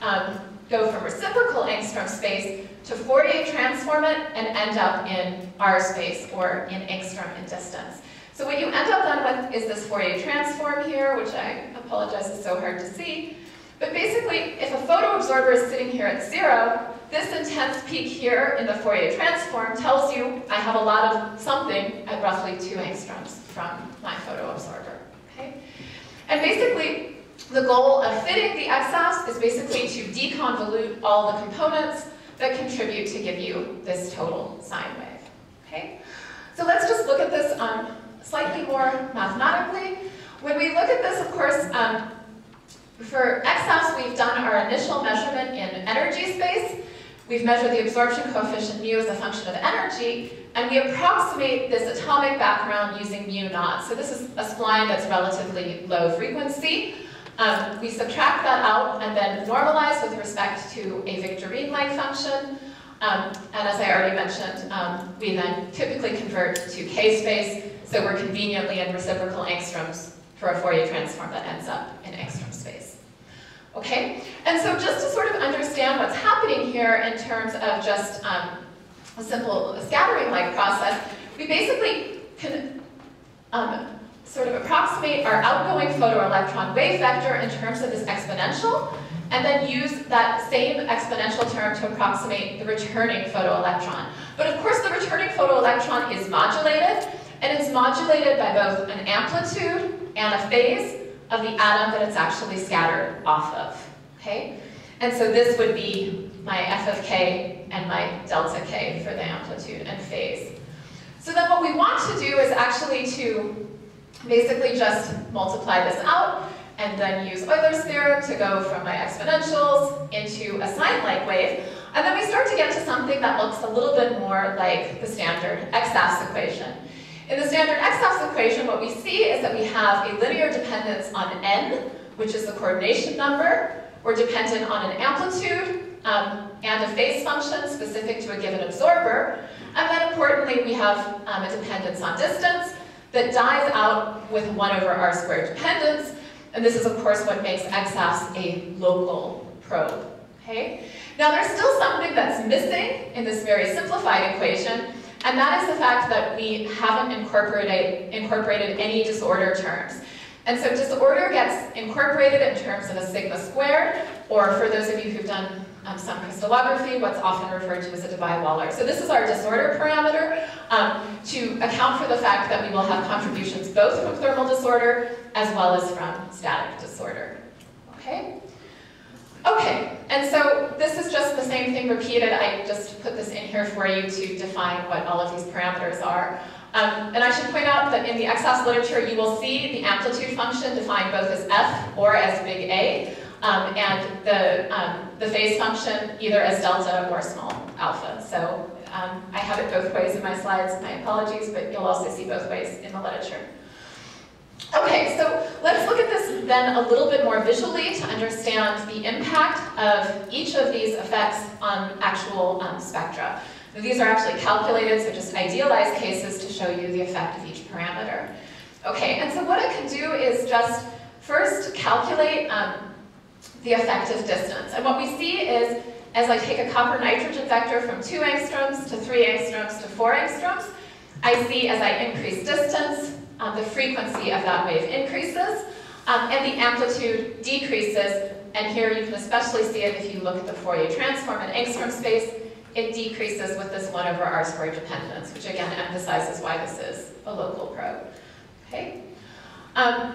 um, go from reciprocal angstrom space to Fourier transform it and end up in R space, or in angstrom in distance. So what you end up then with is this Fourier transform here, which I apologize is so hard to see. But basically, if a photoabsorber is sitting here at zero, this intense peak here in the Fourier transform tells you I have a lot of something at roughly two angstroms from my photoabsorber. Okay? And basically, the goal of fitting the EXAFS is basically to deconvolute all the components that contribute to give you this total sine wave. Okay? So let's just look at this um, slightly more mathematically. When we look at this, of course, um, for EXAFS, we've done our initial measurement in energy space. We've measured the absorption coefficient mu as a function of energy, and we approximate this atomic background using mu naught. So this is a spline that's relatively low frequency. Um, we subtract that out and then normalize with respect to a Victoreen-like function. Um, and as I already mentioned, um, we then typically convert to K-space, so we're conveniently in reciprocal angstroms for a Fourier transform that ends up in angstrom space. Okay, and so just to sort of understand what's happening here in terms of just um, a simple scattering-like process, we basically can um, sort of approximate our outgoing photoelectron wave vector in terms of this exponential, and then use that same exponential term to approximate the returning photoelectron. But of course the returning photoelectron is modulated, and it's modulated by both an amplitude and a phase of the atom that it's actually scattered off of, okay? And so this would be my f of k and my delta k for the amplitude and phase. So then what we want to do is actually to basically just multiply this out and then use Euler's theorem to go from my exponentials into a sine-like wave. And then we start to get to something that looks a little bit more like the standard EXAFS equation. In the standard EXAFS equation, what we see is that we have a linear dependence on n, which is the coordination number. We're dependent on an amplitude um, and a phase function specific to a given absorber. And then importantly, we have um, a dependence on distance that dies out with 1 over r squared dependence. And this is, of course, what makes EXAFS a local probe. Okay? Now there's still something that's missing in this very simplified equation, and that is the fact that we haven't incorporated, incorporated any disorder terms. And so disorder gets incorporated in terms of a sigma squared, or for those of you who've done um, some crystallography, what's often referred to as a Debye-Waller. So this is our disorder parameter um, to account for the fact that we will have contributions both from thermal disorder as well as from static disorder. Okay? Okay, and so this is just the same thing repeated. I just put this in here for you to define what all of these parameters are. Um, and I should point out that in the EXAFS literature, you will see the amplitude function defined both as f or as big A, um, and the, um, the phase function either as delta or small alpha. So um, I have it both ways in my slides, my apologies, but you'll also see both ways in the literature. Okay, so let's look at this then a little bit more visually to understand the impact of each of these effects on actual um, spectra. These are actually calculated, so just idealized cases to show you the effect of each parameter. Okay, and so what it can do is just first calculate um, the effective distance. And what we see is, as I take a copper nitrogen vector from 2 angstroms to 3 angstroms to 4 angstroms, I see as I increase distance, um, the frequency of that wave increases, um, and the amplitude decreases, and here you can especially see it if you look at the Fourier transform in angstrom space, it decreases with this 1 over r squared dependence, which again emphasizes why this is a local probe. Okay? Um,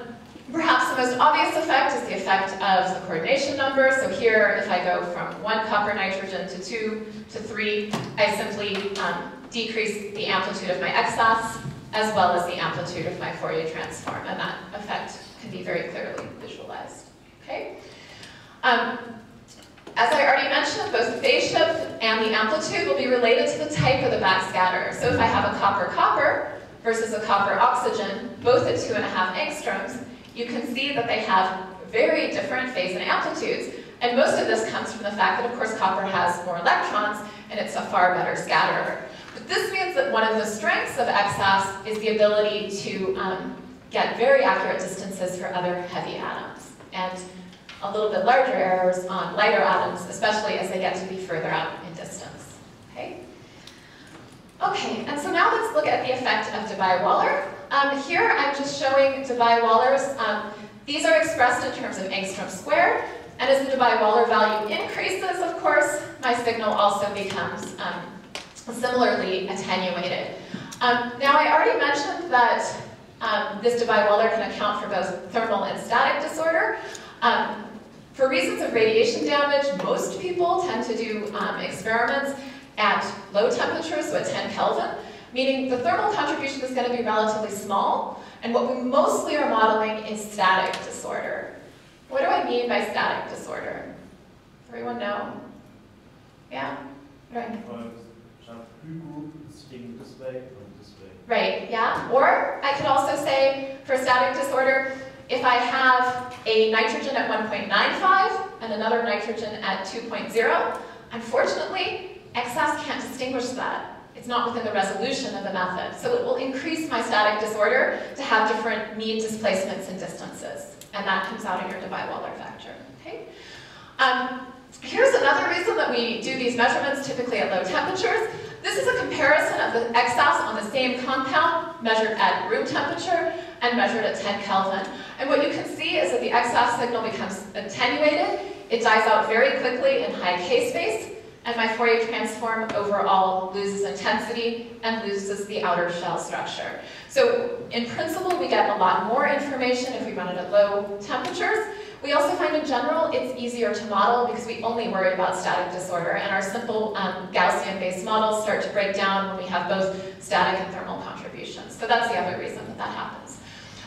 perhaps the most obvious effect is the effect of the coordination number. So here, if I go from 1 copper nitrogen to 2 to 3, I simply um, decrease the amplitude of my EXAFS, as well as the amplitude of my Fourier transform, and that effect can be very clearly visualized. Okay? Um, as I already mentioned, both the phase shift and the amplitude will be related to the type of the backscatter. So if I have a copper-copper versus a copper-oxygen, both at two and a half angstroms, you can see that they have very different phase and amplitudes. And most of this comes from the fact that, of course, copper has more electrons, and it's a far better scatterer. But this means that one of the strengths of EXAFS is the ability to um, get very accurate distances for other heavy atoms, and a little bit larger errors on lighter atoms, especially as they get to be further out in distance. Okay? Okay, and so now let's look at the effect of Debye-Waller. Um, here I'm just showing Debye-Wallers. Um, these are expressed in terms of angstrom squared, and as the Debye-Waller value increases, of course, my signal also becomes um, similarly attenuated. Um, now, I already mentioned that um, this Debye-Waller can account for both thermal and static disorder. Um, for reasons of radiation damage, most people tend to do um, experiments at low temperatures, so at 10 Kelvin, meaning the thermal contribution is going to be relatively small, and what we mostly are modeling is static disorder. What do I mean by static disorder? Everyone know? Yeah? Way. Right, yeah. Or I could also say for static disorder, if I have a nitrogen at 1.95 and another nitrogen at 2.0, unfortunately, EXAFS can't distinguish that. It's not within the resolution of the method. So it will increase my static disorder to have different mean displacements and distances. And that comes out in your Debye-Waller factor. Okay? Um, here's another reason that we do these measurements typically at low temperatures. This is a comparison of the EXAFS on the same compound measured at room temperature and measured at 10 Kelvin. And what you can see is that the EXAFS signal becomes attenuated, it dies out very quickly in high K space, and my Fourier transform overall loses intensity and loses the outer shell structure. So in principle, we get a lot more information if we run it at low temperatures, we also find in general it's easier to model because we only worry about static disorder and our simple um, Gaussian-based models start to break down when we have both static and thermal contributions. So that's the other reason that that happens.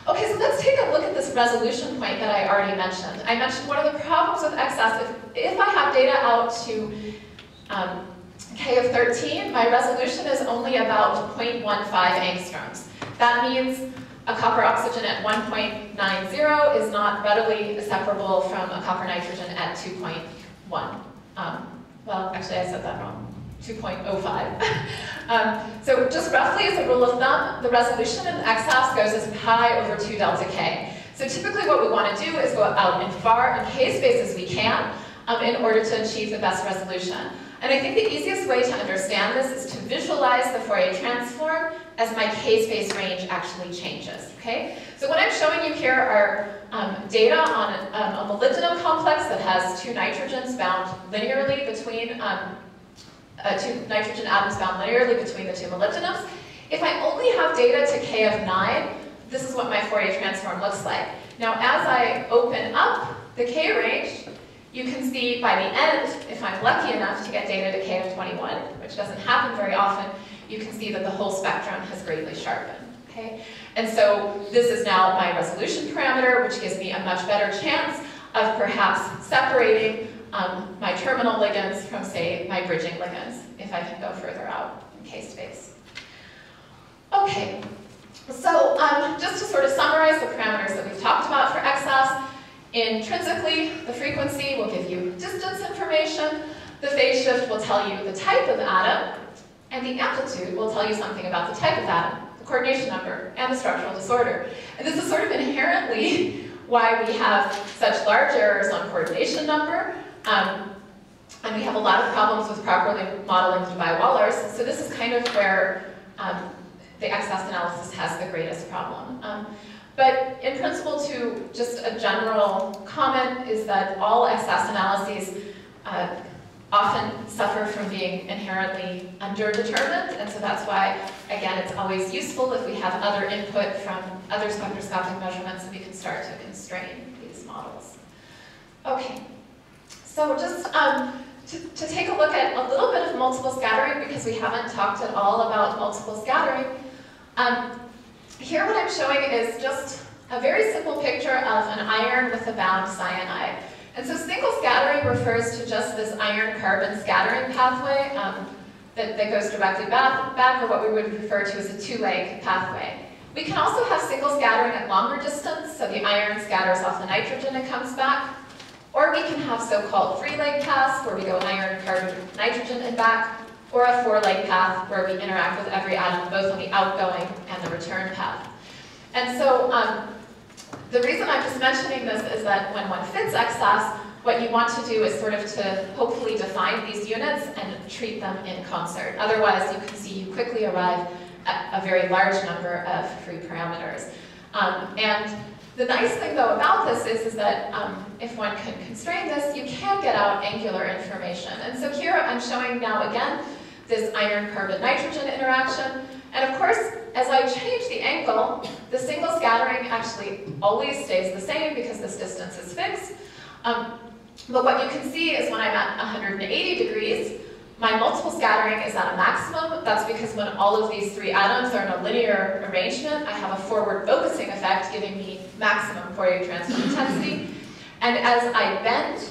Okay, so let's take a look at this resolution point that I already mentioned. I mentioned one of the problems with EXAFS, if, if I have data out to um, K of 13, my resolution is only about 0.15 angstroms. That means a copper oxygen at 1.90 is not readily separable from a copper nitrogen at 2.1. Um, well, actually I said that wrong. 2.05. um, so just roughly as a rule of thumb, the resolution in EXAFS goes as pi over 2 delta k. So typically what we want to do is go out in far in k space as we can, um, in order to achieve the best resolution. And I think the easiest way to understand this is to visualize the Fourier transform as my k-space range actually changes, okay? So what I'm showing you here are um, data on a, um, a, molybdenum complex that has two nitrogens bound linearly between, um, uh, two nitrogen atoms bound linearly between the two molybdenums. If I only have data to k of 9, this is what my Fourier transform looks like. Now as I open up the k range, you can see by the end, if I'm lucky enough to get data to k of 21, which doesn't happen very often, you can see that the whole spectrum has greatly sharpened. Okay? And so this is now my resolution parameter, which gives me a much better chance of perhaps separating um, my terminal ligands from, say, my bridging ligands, if I can go further out in k-space. Okay, so um, just to sort of summarize the parameters that we've talked about for EXAFS, Intrinsically, the frequency will give you distance information, the phase shift will tell you the type of atom, and the amplitude will tell you something about the type of atom, the coordination number, and the structural disorder. And this is sort of inherently why we have such large errors on coordination number, um, and we have a lot of problems with properly modeling the Debye-Wallers. So this is kind of where um, the EXAFS analysis has the greatest problem. Um, but in principle, to just a general comment is that all XS analyses uh, often suffer from being inherently underdetermined, and so that's why, again, it's always useful if we have other input from other spectroscopic measurements and we can start to constrain these models. Okay, so just um, to, to take a look at a little bit of multiple scattering, because we haven't talked at all about multiple scattering, um, here what I'm showing is just a very simple picture of an iron with a bound cyanide. And so single scattering refers to just this iron-carbon scattering pathway um, that, that goes directly back, back, or what we would refer to as a two-leg pathway. We can also have single scattering at longer distance, so the iron scatters off the nitrogen and comes back. Or we can have so-called three-leg paths, where we go iron, carbon, nitrogen, and back or a four-leg path where we interact with every atom both on the outgoing and the return path. And so um, the reason I'm just mentioning this is that when one fits EXAFS, what you want to do is sort of to hopefully define these units and treat them in concert. Otherwise, you can see you quickly arrive at a very large number of free parameters. Um, and the nice thing, though, about this is, is that um, if one can constrain this, you can get out angular information. And so here I'm showing now, again, this iron-carbon-nitrogen interaction. And of course, as I change the angle, the single scattering actually always stays the same because this distance is fixed. Um, but what you can see is when I'm at 180 degrees, my multiple scattering is at a maximum. That's because when all of these three atoms are in a linear arrangement, I have a forward focusing effect giving me maximum Fourier transform intensity. And as I bend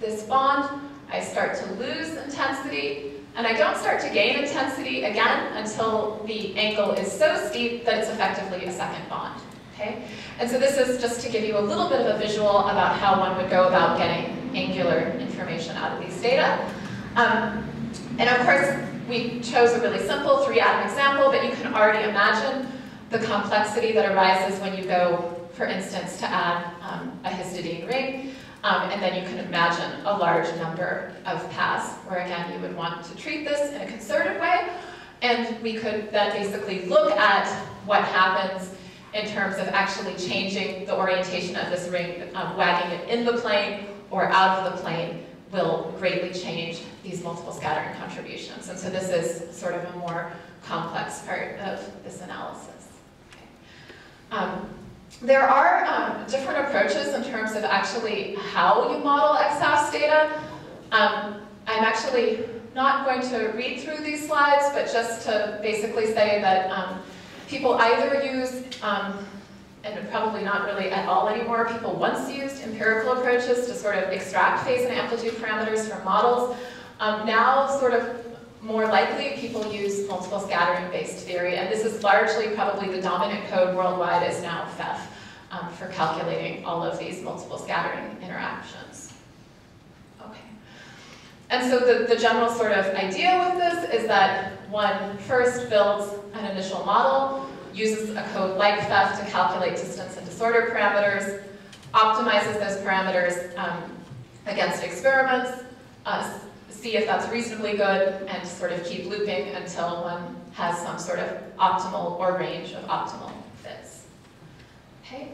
this bond, I start to lose intensity, and I don't start to gain intensity again until the angle is so steep that it's effectively a second bond. Okay? And so this is just to give you a little bit of a visual about how one would go about getting angular information out of these data. Um, and of course, we chose a really simple three-atom example, but you can already imagine the complexity that arises when you go, for instance, to add um, a histidine ring. Um, and then you can imagine a large number of paths where again you would want to treat this in a concerted way. And we could then basically look at what happens in terms of actually changing the orientation of this ring, um, wagging it in the plane or out of the plane will greatly change these multiple scattering contributions. And so this is sort of a more complex part of this analysis. Okay. Um, there are um, different approaches in terms of actually how you model XAS data. Um, I'm actually not going to read through these slides, but just to basically say that um, people either use, um, and probably not really at all anymore, people once used empirical approaches to sort of extract phase and amplitude parameters from models. Um, now, sort of more likely, people use multiple scattering-based theory, and this is largely probably the dominant code worldwide is now FEFF um, for calculating all of these multiple scattering interactions. Okay. And so the, the general sort of idea with this is that one first builds an initial model, uses a code like FEFF to calculate distance and disorder parameters, optimizes those parameters um, against experiments, uh, see if that's reasonably good, and sort of keep looping until one has some sort of optimal or range of optimal fits. Okay?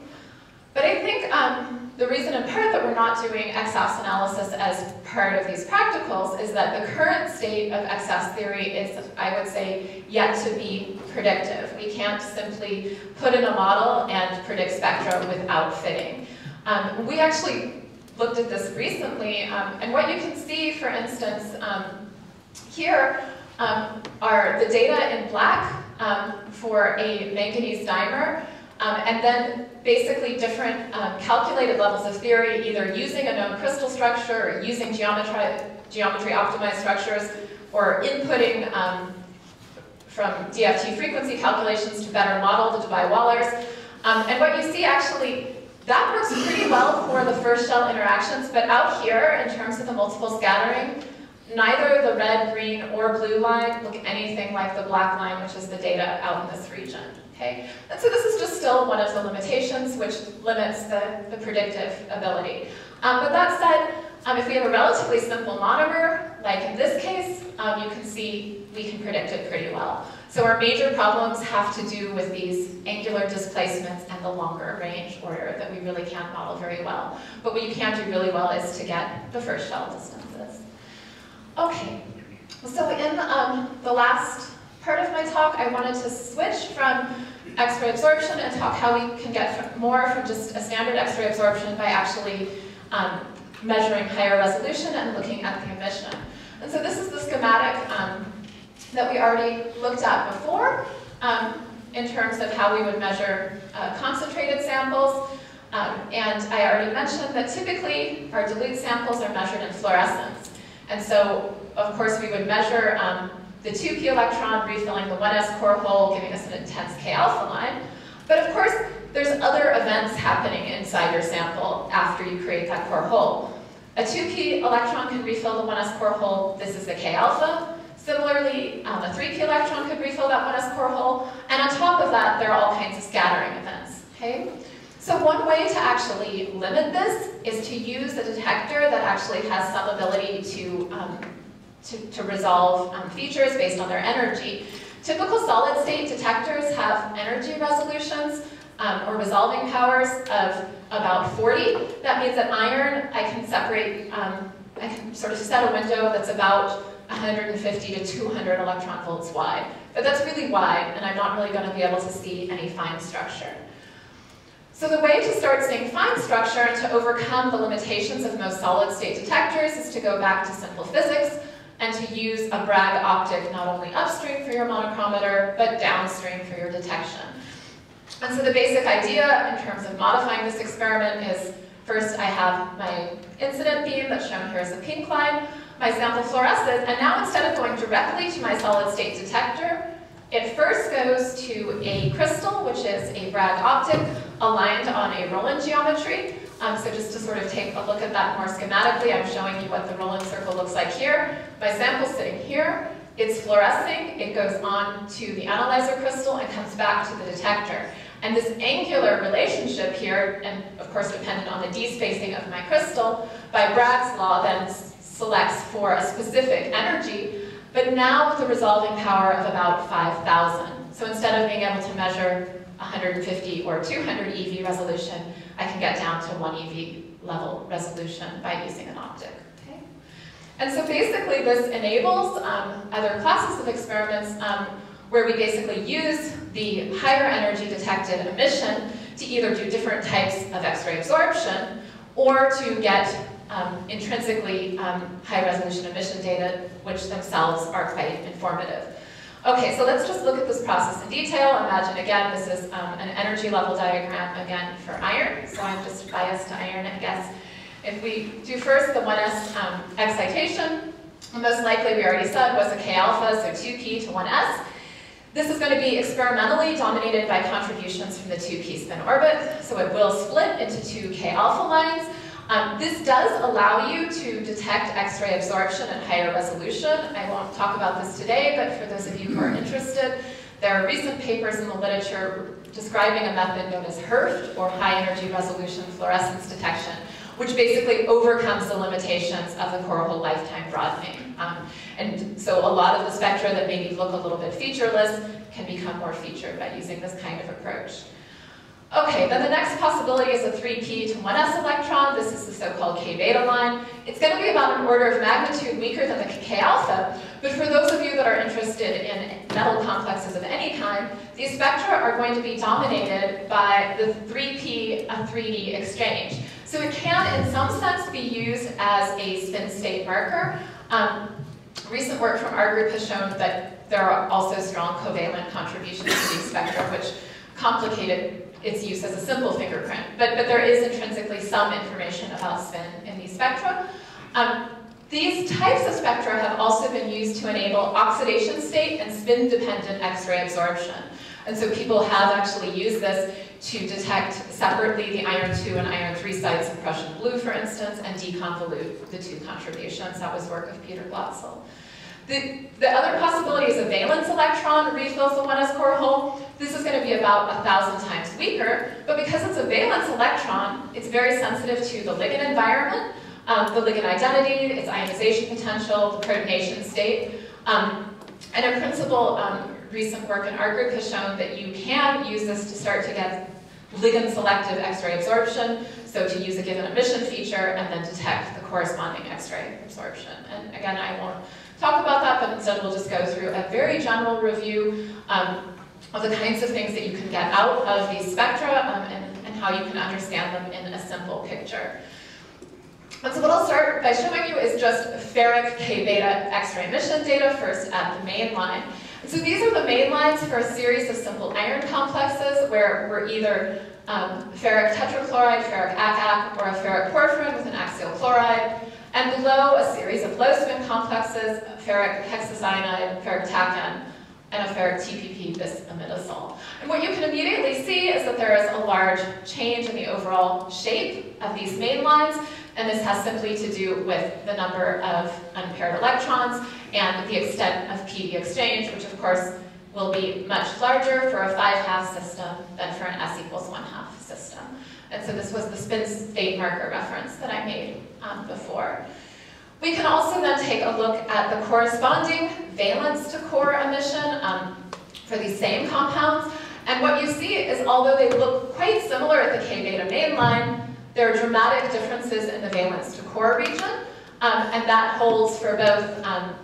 But I think um, the reason in part that we're not doing EXAFS analysis as part of these practicals is that the current state of EXAFS theory is, I would say, yet to be predictive. We can't simply put in a model and predict spectra without fitting. Um, we actually looked at this recently, um, and what you can see, for instance, um, here um, are the data in black um, for a manganese dimer, um, and then basically different um, calculated levels of theory, either using a known crystal structure or using geometry, geometry optimized structures, or inputting from DFT frequency calculations to better model the Debye-Wallers. and what you see actually that works pretty well for the first shell interactions, but out here, in terms of the multiple scattering, neither the red, green, or blue line look anything like the black line, which is the data out in this region. Okay? And so this is just still one of the limitations which limits the, the predictive ability. Um, but that said, um, if we have a relatively simple monomer, like in this case, um, you can see we can predict it pretty well. So our major problems have to do with these angular displacements and the longer range order that we really can't model very well. But what you can do really well is to get the first shell distances. Okay, so in um, the last part of my talk, I wanted to switch from X-ray absorption and talk how we can get more from just a standard X-ray absorption by actually um, measuring higher resolution and looking at the emission. And so this is the schematic um, that we already looked at before um, in terms of how we would measure uh, concentrated samples. Um, and I already mentioned that typically our dilute samples are measured in fluorescence. And so, of course, we would measure um, the 2p electron refilling the 1s core hole, giving us an intense k-alpha line. But of course, there's other events happening inside your sample after you create that core hole. A 2p electron can refill the 1s core hole. This is the k-alpha. Similarly, um, a 3p electron could refill that 1s core hole, and on top of that, there are all kinds of scattering events, okay? So one way to actually limit this is to use a detector that actually has some ability to, um, to, to, resolve um, features based on their energy. Typical solid-state detectors have energy resolutions um, or resolving powers of about 40. That means that iron, I can separate, um, I can sort of set a window that's about 150 to 200 electron volts wide. But that's really wide, and I'm not really going to be able to see any fine structure. So the way to start seeing fine structure and to overcome the limitations of most solid-state detectors is to go back to simple physics and to use a Bragg optic not only upstream for your monochromator, but downstream for your detection. And so the basic idea in terms of modifying this experiment is first I have my incident beam that's shown here as a pink line my sample fluoresces, and now instead of going directly to my solid state detector, it first goes to a crystal, which is a Bragg optic, aligned on a Rowland geometry. Um, so just to sort of take a look at that more schematically, I'm showing you what the Rowland circle looks like here. My sample's sitting here. It's fluorescing. It goes on to the analyzer crystal and comes back to the detector. And this angular relationship here, and of course dependent on the d-spacing of my crystal, by Bragg's law then selects for a specific energy, but now with a resolving power of about 5,000. So instead of being able to measure 150 or 200 EV resolution, I can get down to 1 EV level resolution by using an optic. Okay? And so basically this enables um, other classes of experiments um, where we basically use the higher energy detected emission to either do different types of X-ray absorption or to get um, intrinsically um, high-resolution emission data, which themselves are quite informative. Okay, so let's just look at this process in detail. Imagine, again, this is um, an energy level diagram, again, for iron. So I'm just biased to iron, I guess. If we do first the 1s um, excitation, most likely, we already said, was a k-alpha, so 2p to 1s. This is going to be experimentally dominated by contributions from the 2p spin orbit, so it will split into two k-alpha lines. Um, this does allow you to detect X-ray absorption at higher resolution. I won't talk about this today, but for those of you who are interested, there are recent papers in the literature describing a method known as HERFD, or High Energy Resolution Fluorescence Detection, which basically overcomes the limitations of the hole lifetime broadening. Um, and so a lot of the spectra that maybe look a little bit featureless can become more featured by using this kind of approach. Okay, then the next possibility is a 3p to 1s electron. This is the so-called k-beta line. It's going to be about an order of magnitude weaker than the k-alpha, but for those of you that are interested in metal complexes of any kind, these spectra are going to be dominated by the 3p, a 3d exchange. So it can, in some sense, be used as a spin state marker. Um, recent work from our group has shown that there are also strong covalent contributions to these spectra, which complicated its use as a simple fingerprint, but, but there is intrinsically some information about spin in these spectra. Um, these types of spectra have also been used to enable oxidation state and spin-dependent X-ray absorption. And so people have actually used this to detect separately the iron 2 and iron 3 sites of Prussian blue, for instance, and deconvolute the two contributions. That was work of Peter Glatzel. The, the other possibility is a valence electron refills the 1s core hole. This is going to be about a thousand times weaker, but because it's a valence electron, it's very sensitive to the ligand environment, um, the ligand identity, its ionization potential, the protonation state. Um, and in principle, um, recent work in our group has shown that you can use this to start to get ligand selective X-ray absorption, so to use a given emission feature and then detect the corresponding X-ray absorption. And again, I won't talk about that, but instead we'll just go through a very general review um, of the kinds of things that you can get out of these spectra um, and, and how you can understand them in a simple picture. And so what I'll start by showing you is just ferric K-beta X-ray emission data first at the main line. So these are the main lines for a series of simple iron complexes where we're either um, ferric tetrachloride, ferric ACAC, or a ferric porphyrin with an axial chloride. And below, a series of low-spin complexes, ferric hexacyanide, ferric TACN, and a ferric TPP bis-imidazole. And what you can immediately see is that there is a large change in the overall shape of these main lines, and this has simply to do with the number of unpaired electrons and the extent of PD exchange, which of course will be much larger for a 5-half system than for an S equals 1 half system. And so this was the spin state marker reference that I made um, before. We can also then take a look at the corresponding valence to core emission um, for these same compounds. And what you see is although they look quite similar at the K-beta mainline, there are dramatic differences in the valence to core region. Um, and that holds for both um,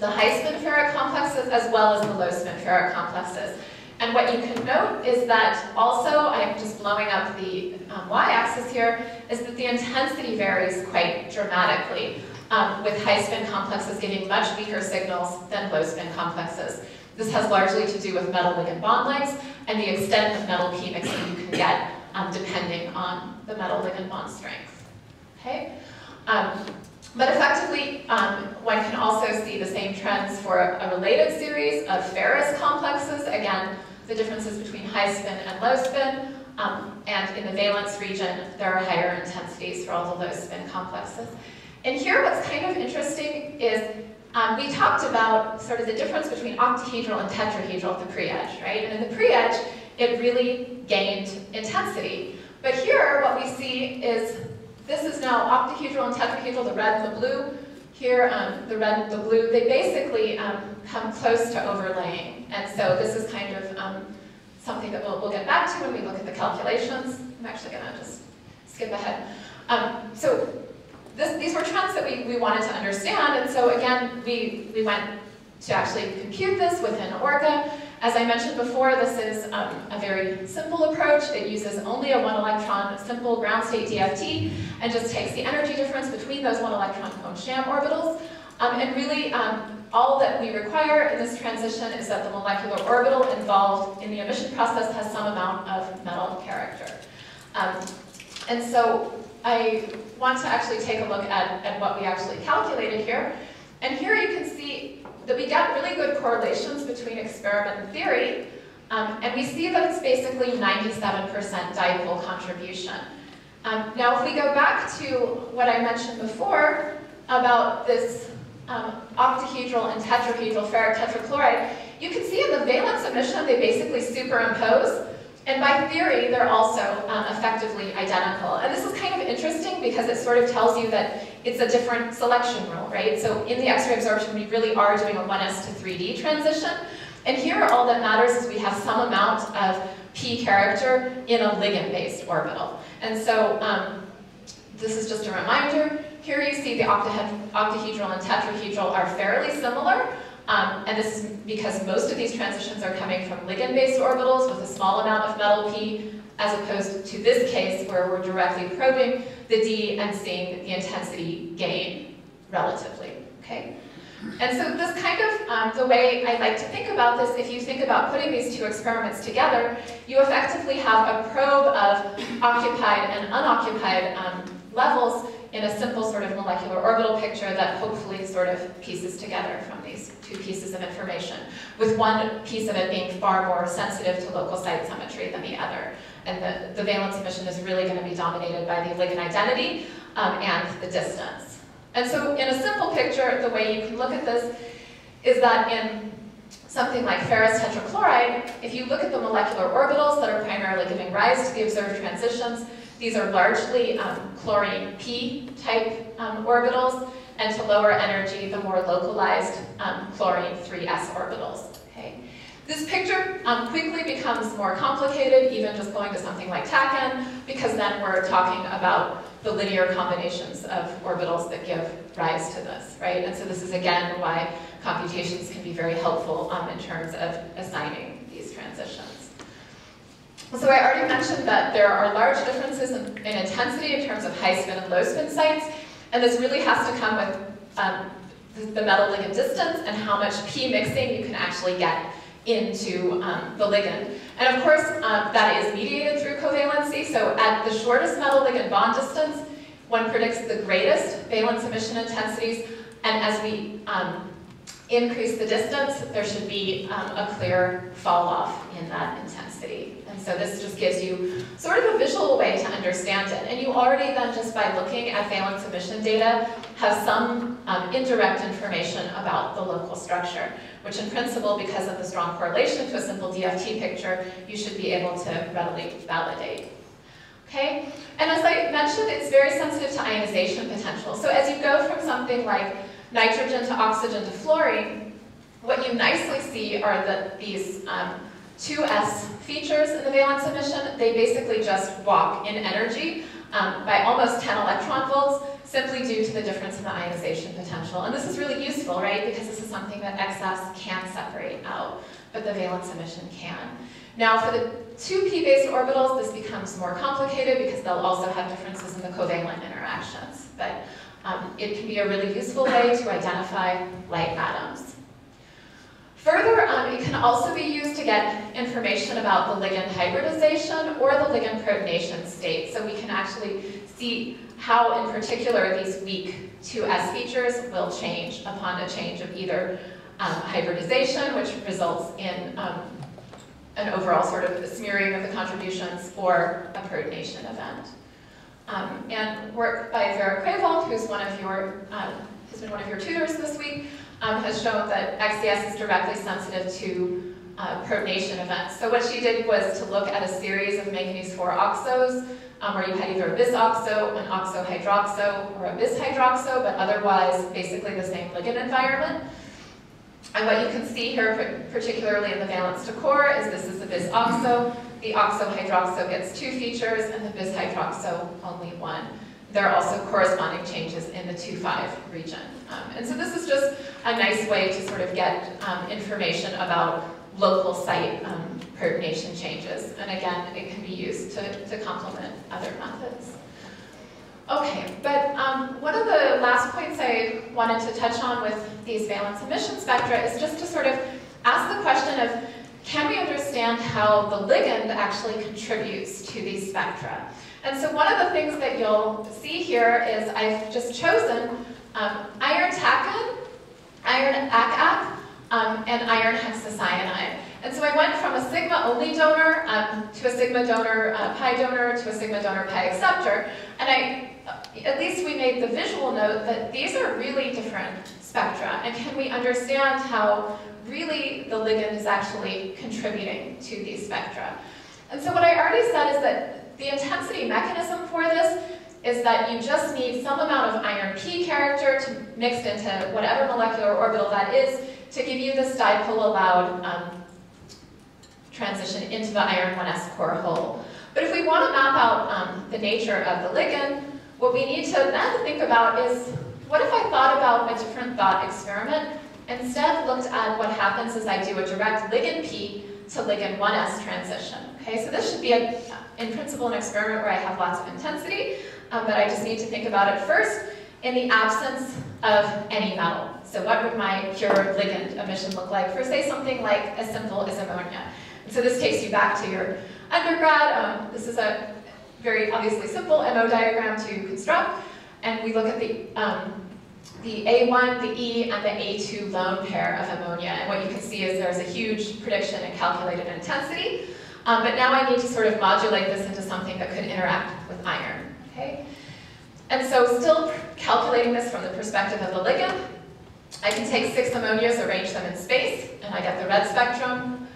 the high spin ferric complexes as well as the low spin ferric complexes. And what you can note is that also, I'm just blowing up the um, y-axis here, is that the intensity varies quite dramatically, um, with high spin complexes giving much weaker signals than low spin complexes. This has largely to do with metal ligand bond lengths and the extent of metal p mixing you can get um, depending on the metal ligand bond strength. Okay? Um, but effectively, um, one can also see the same trends for a related series of ferrous complexes. Again, the differences between high spin and low spin. Um, and in the valence region, there are higher intensities for all the low spin complexes. And here what's kind of interesting is um, we talked about sort of the difference between octahedral and tetrahedral at the pre-edge, right? And in the pre-edge, it really gained intensity. But here, what we see is this is now octahedral and tetrahedral, the red and the blue. Here, um, the red and the blue, they basically um, come close to overlaying. And so this is kind of um, something that we'll, we'll get back to when we look at the calculations. I'm actually going to just skip ahead. Um, so this, these were trends that we, we wanted to understand. And so again, we, we went to actually compute this within Orca. As I mentioned before, this is um, a very simple approach. It uses only a one electron simple ground state DFT and just takes the energy difference between those one electron Kohn-Sham orbitals. Um, and really, um, all that we require in this transition is that the molecular orbital involved in the emission process has some amount of metal character. Um, and so I want to actually take a look at, at what we actually calculated here. And here you can see that we get really good correlations between experiment and theory, um, and we see that it's basically 97% dipole contribution. Um, now, if we go back to what I mentioned before about this um, octahedral and tetrahedral ferric tetrachloride, you can see in the valence emission they basically superimpose. And by theory, they're also um, effectively identical. And this is kind of interesting because it sort of tells you that it's a different selection rule, right? So in the X-ray absorption, we really are doing a 1s to 3D transition. And here, all that matters is we have some amount of p character in a ligand-based orbital. And so um, this is just a reminder. Here you see the octahedral and tetrahedral are fairly similar. Um, and this is because most of these transitions are coming from ligand-based orbitals with a small amount of metal p, as opposed to this case where we're directly probing the d and seeing the intensity gain relatively, okay? And so this kind of, um, the way I like to think about this, if you think about putting these two experiments together, you effectively have a probe of occupied and unoccupied um, levels in a simple sort of molecular orbital picture that hopefully sort of pieces together from these two pieces of information, with one piece of it being far more sensitive to local site symmetry than the other. And the, the valence emission is really going to be dominated by the ligand identity um, and the distance. And so in a simple picture, the way you can look at this is that in something like ferrous tetrachloride, if you look at the molecular orbitals that are primarily giving rise to the observed transitions, these are largely um, chlorine P type um, orbitals, and to lower energy, the more localized um, chlorine 3s orbitals. Okay. This picture um, quickly becomes more complicated, even just going to something like TACN, because then we're talking about the linear combinations of orbitals that give rise to this, right? And so this is again why computations can be very helpful um, in terms of assigning these transitions. So I already mentioned that there are large differences in, in, intensity in terms of high spin and low spin sites, and this really has to come with um, the, metal ligand distance and how much p mixing you can actually get into um, the ligand. And of course, um, that is mediated through covalency, so at the shortest metal ligand bond distance, one predicts the greatest valence emission intensities, and as we um, increase the distance, there should be um, a clear fall off in that intensity. And so this just gives you sort of a visual way to understand it. And you already then, just by looking at valence emission data, have some um, indirect information about the local structure, which in principle, because of the strong correlation to a simple DFT picture, you should be able to readily validate. Okay? And as I mentioned, it's very sensitive to ionization potential. So as you go from something like nitrogen to oxygen to fluorine, what you nicely see are that these um, 2s features in the valence emission, they basically just walk in energy um, by almost 10 electron volts simply due to the difference in the ionization potential. And this is really useful, right, because this is something that EXAFS can separate out, but the valence emission can. Now for the two p-based orbitals, this becomes more complicated because they'll also have differences in the covalent interactions. But um, it can be a really useful way to identify light atoms. Further, um, it can also be used to get information about the ligand hybridization or the ligand protonation state. So we can actually see how, in particular, these weak 2s features will change upon a change of either um, hybridization, which results in um, an overall sort of smearing of the contributions, or a protonation event. Um, and work by Vera Krewald, who's one of your, um, has been one of your tutors this week, um, has shown that XES is directly sensitive to uh, protonation events. So what she did was to look at a series of manganese 4 oxos, um, where you had either a bis oxo, an oxo hydroxo, or a bis hydroxo, but otherwise basically the same ligand environment. And what you can see here, particularly in the valence to core, is this is the bis oxo. The oxo-hydroxo gets two features, and the bis-hydroxo only one. There are also corresponding changes in the 2,5 region. Um, and so this is just a nice way to sort of get um, information about local site um, protonation changes. And again, it can be used to, to complement other methods. Okay, but um, one of the last points I wanted to touch on with these valence emission spectra is just to sort of ask the question of can we understand how the ligand actually contributes to these spectra? And so one of the things that you'll see here is I've just chosen um, iron TACN, iron ACAC, um, and iron hexacyanide. And so I went from a sigma-only donor um, to a sigma donor uh, pi donor to a sigma donor pi acceptor, and I, at least we made the visual note that these are really different spectra, and can we understand how really the ligand is actually contributing to these spectra. And so what I already said is that the intensity mechanism for this is that you just need some amount of iron p character to mixed into whatever molecular orbital that is to give you this dipole allowed um, transition into the iron 1s core hole. But if we want to map out um, the nature of the ligand, what we need to then think about is, what if I thought about a different thought experiment, instead looked at what happens as I do a direct ligand P to ligand 1s transition. Okay, so this should be, a, in principle, an experiment where I have lots of intensity, um, but I just need to think about it first in the absence of any metal. So what would my pure ligand emission look like for, say, something like as simple as ammonia? And so this takes you back to your undergrad. Um, this is a very obviously simple MO diagram to construct. And we look at the, um, the A1, the E, and the A2 lone pair of ammonia. And what you can see is there's a huge prediction in calculated intensity. Um, but now I need to sort of modulate this into something that could interact with iron. Okay? And so still calculating this from the perspective of the ligand, I can take six ammonias, arrange them in space, and I get the red spectrum.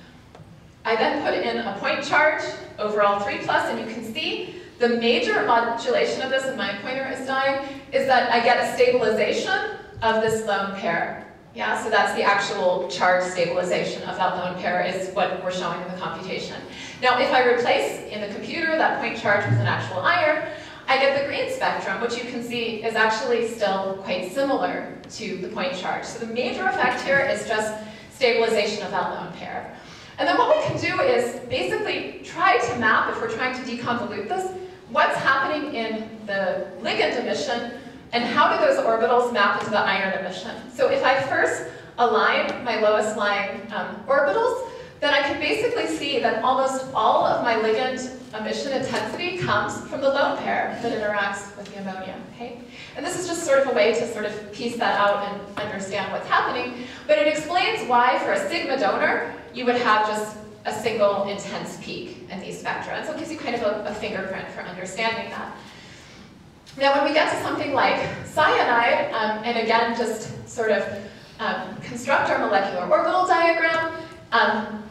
I then put in a point charge over all three plus, and you can see the major modulation of this, and my pointer is dying, is that I get a stabilization of this lone pair. Yeah, so that's the actual charge stabilization of that lone pair is what we're showing in the computation. Now, if I replace in the computer that point charge with an actual iron, I get the green spectrum, which you can see is actually still quite similar to the point charge. So the major effect here is just stabilization of that lone pair. And then what we can do is basically try to map, if we're trying to deconvolute this, what's happening in the ligand emission and how do those orbitals map into the iron emission. So if I first align my lowest lying um, orbitals, then I can basically see that almost all of my ligand emission intensity comes from the lone pair that interacts with the ammonia, okay? And this is just sort of a way to sort of piece that out and understand what's happening, but it explains why for a sigma donor, you would have just a single intense peak in these spectra. And so it gives you kind of a, a fingerprint for understanding that. Now when we get to something like cyanide, um, and again just sort of um, construct our molecular orbital diagram, um,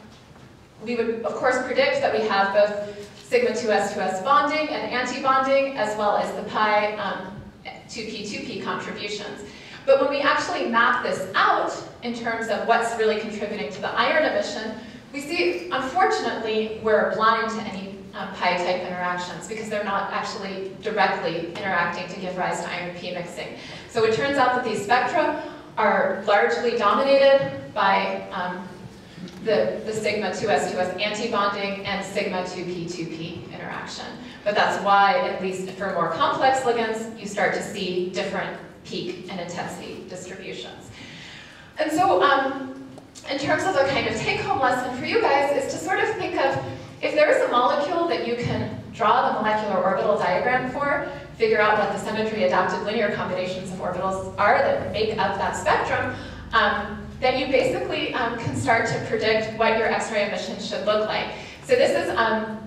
we would of course predict that we have both sigma 2s 2s bonding and anti-bonding, as well as the pi um, 2p 2p contributions. But when we actually map this out in terms of what's really contributing to the iron emission, we see, unfortunately, we're blind to any um, pi-type interactions because they're not actually directly interacting to give rise to iron P mixing. So it turns out that these spectra are largely dominated by um, the, the sigma 2s 2s antibonding and sigma 2p 2p interaction. But that's why, at least for more complex ligands, you start to see different peak and intensity distributions. And so, um, in terms of a kind of take-home lesson for you guys is to sort of think of if there is a molecule that you can draw the molecular orbital diagram for, figure out what the symmetry adapted linear combinations of orbitals are that make up that spectrum, um, then you basically um, can start to predict what your X-ray emission should look like. So this is, um,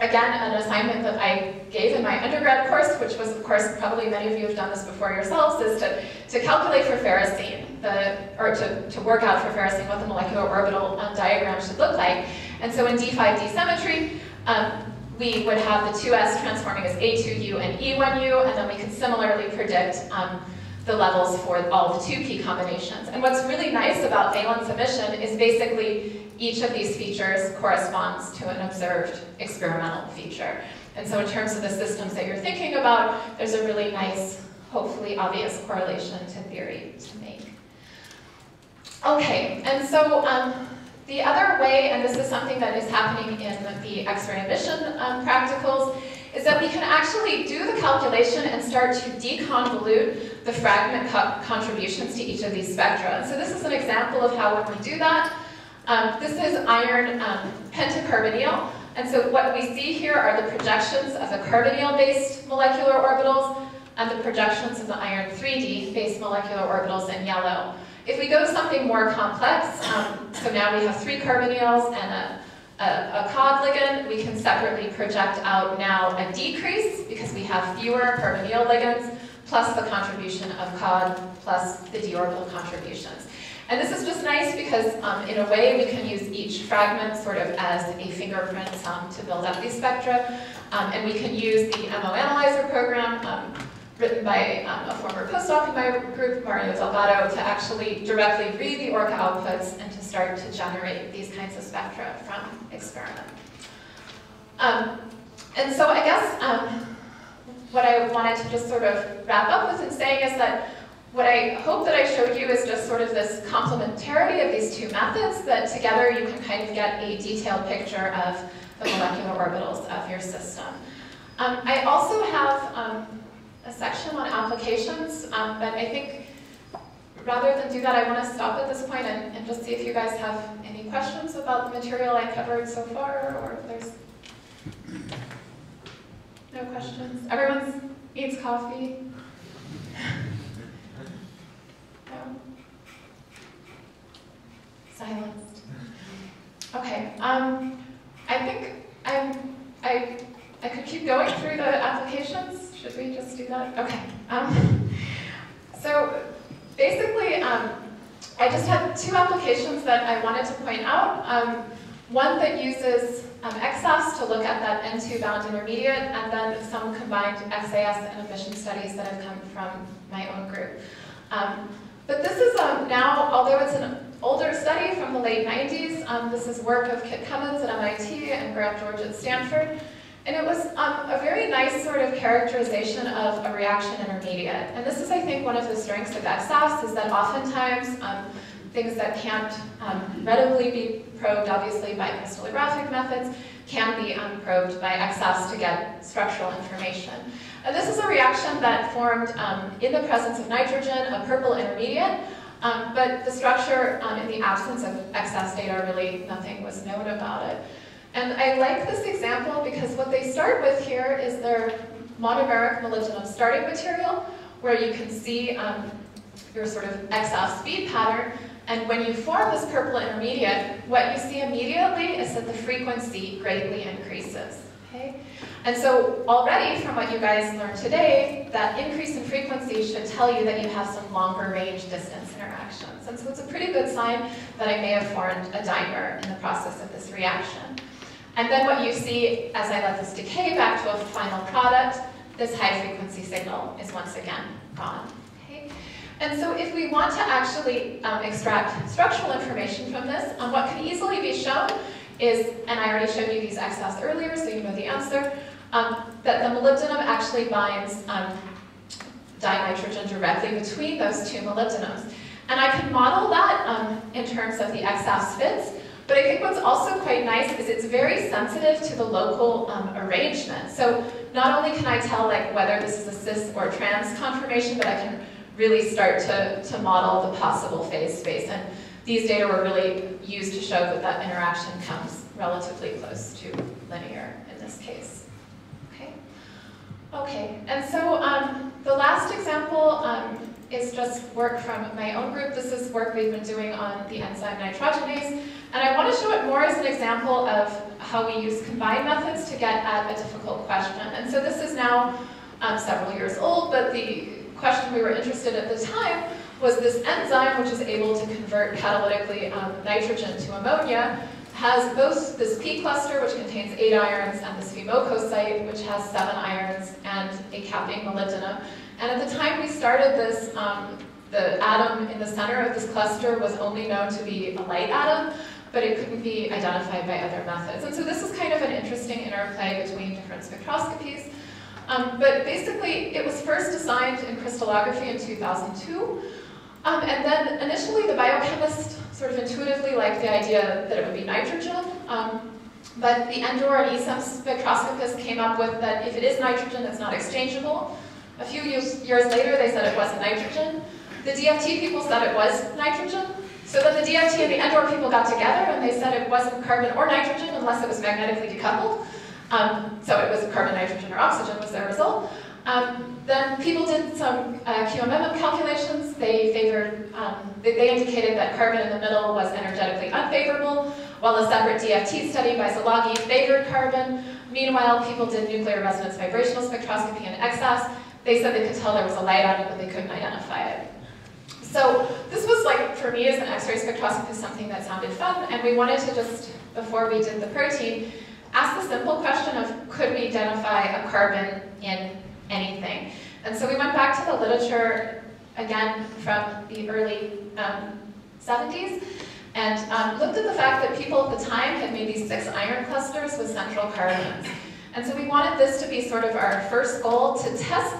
again, an assignment that I gave in my undergrad course, which was, of course, probably many of you have done this before yourselves, is to, to calculate for ferrocene, the, or to, to work out for ferrocene what the molecular orbital um, diagram should look like. And so in D5D symmetry, um, we would have the 2s transforming as A2U and E1U, and then we could similarly predict um, the levels for all the 2p combinations. And what's really nice about valence emission is basically each of these features corresponds to an observed experimental feature. And so in terms of the systems that you're thinking about, there's a really nice, hopefully obvious correlation to theory to make. Okay, and so um, the other way, and this is something that is happening in the X-ray emission um, practicals, is that we can actually do the calculation and start to deconvolute the fragment co contributions to each of these spectra. So this is an example of how when we do that, um, this is iron um, pentacarbonyl. And so what we see here are the projections of the carbonyl-based molecular orbitals and the projections of the iron 3D-based molecular orbitals in yellow. If we go to something more complex, um, so now we have three carbonyls and a a, a COD ligand, we can separately project out now a decrease because we have fewer carbonyl ligands plus the contribution of COD plus the d orbital contributions. And this is just nice because um, in a way we can use each fragment sort of as a fingerprint sum to build up these spectra. Um, and we can use the MO Analyzer program um, written by um, a former postdoc in my group, Mario Delgado, to actually directly read the ORCA outputs and to start to generate these kinds of spectra from experiment. Um, and so I guess um, what I wanted to just sort of wrap up with in saying is that what I hope that I showed you is just sort of this complementarity of these two methods that together you can kind of get a detailed picture of the molecular orbitals of your system. Um, I also have um, a section on applications, um, but I think rather than do that, I want to stop at this point and, and just see if you guys have any questions about the material I covered so far, or if there's no questions. Everyone eats coffee. Silenced. Okay, um, I think I'm, I, I could keep going through the applications. Should we just do that? Okay. Um, so basically, um, I just had two applications that I wanted to point out. Um, one that uses um, to look at that N2 bound intermediate, and then some combined XAS and emission studies that have come from my own group. Um, but this is um, now, although it's an older study from the late 90s, um, this is work of Kit Cummins at MIT and Graham George at Stanford. And it was um, a very nice sort of characterization of a reaction intermediate. And this is, I think, one of the strengths of EXAFS is that oftentimes um, things that can't um, readily be probed, obviously, by crystallographic methods, can be probed by EXAFS to get structural information. And this is a reaction that formed um, in the presence of nitrogen, a purple intermediate, um, but the structure, um, in the absence of EXAFS data, really nothing was known about it. And I like this example because what they start with here is their monomeric molybdenum starting material, where you can see um, your sort of EXAFS speed pattern. And when you form this purple intermediate, what you see immediately is that the frequency greatly increases. Okay? And so already from what you guys learned today, that increase in frequency should tell you that you have some longer range distance interactions. And so it's a pretty good sign that I may have formed a dimer in the process of this reaction. And then what you see as I let this decay back to a final product, this high frequency signal is once again gone. And so if we want to actually um, extract structural information from this, um, what can easily be shown is, and I already showed you these EXAFS earlier, so you know the answer, um, that the molybdenum actually binds um, dinitrogen directly between those two molybdenums. And I can model that um, in terms of the EXAFS fits, but I think what's also quite nice is it's very sensitive to the local um, arrangement. So not only can I tell like whether this is a cis or trans conformation, but I can really start to, to model the possible phase space. And these data were really used to show that that interaction comes relatively close to linear in this case. Okay, okay. and so um, the last example um, is just work from my own group. This is work we've been doing on the enzyme nitrogenase. And I want to show it more as an example of how we use combined methods to get at a difficult question. And so this is now um, several years old, but the question we were interested in at the time was this enzyme, which is able to convert catalytically um, nitrogen to ammonia, has both this P cluster, which contains eight irons, and this FeMoCo site, which has seven irons and a capping molybdenum. And at the time we started this, um, the atom in the center of this cluster was only known to be a light atom, but it couldn't be identified by other methods. And so this is kind of an interesting interplay between different spectroscopies. Um, but basically, it was first designed in crystallography in 2002. Um, and then initially, the biochemist sort of intuitively liked the idea that it would be nitrogen. Um, but the ENDOR and ESEEM spectroscopists came up with that if it is nitrogen, it's not exchangeable. A few years, years later, they said it wasn't nitrogen. The DFT people said it was nitrogen. So then the DFT and the ENDOR people got together and they said it wasn't carbon or nitrogen unless it was magnetically decoupled. Um, so it was carbon, nitrogen, or oxygen was their result. Um, then people did some uh, QMMM calculations. They favored, um, they, they, indicated that carbon in the middle was energetically unfavorable, while a separate DFT study by Szilagyi favored carbon. Meanwhile, people did nuclear resonance vibrational spectroscopy and EXAFS. They said they could tell there was a light on it, but they couldn't identify it. So this was like, for me as an X-ray spectroscopist, something that sounded fun, and we wanted to just, before we did the protein, ask the simple question of could we identify a carbon in anything? And so we went back to the literature, again, from the early um, 70s, and um, looked at the fact that people at the time had maybe six iron clusters with central carbons. And so we wanted this to be sort of our first goal to test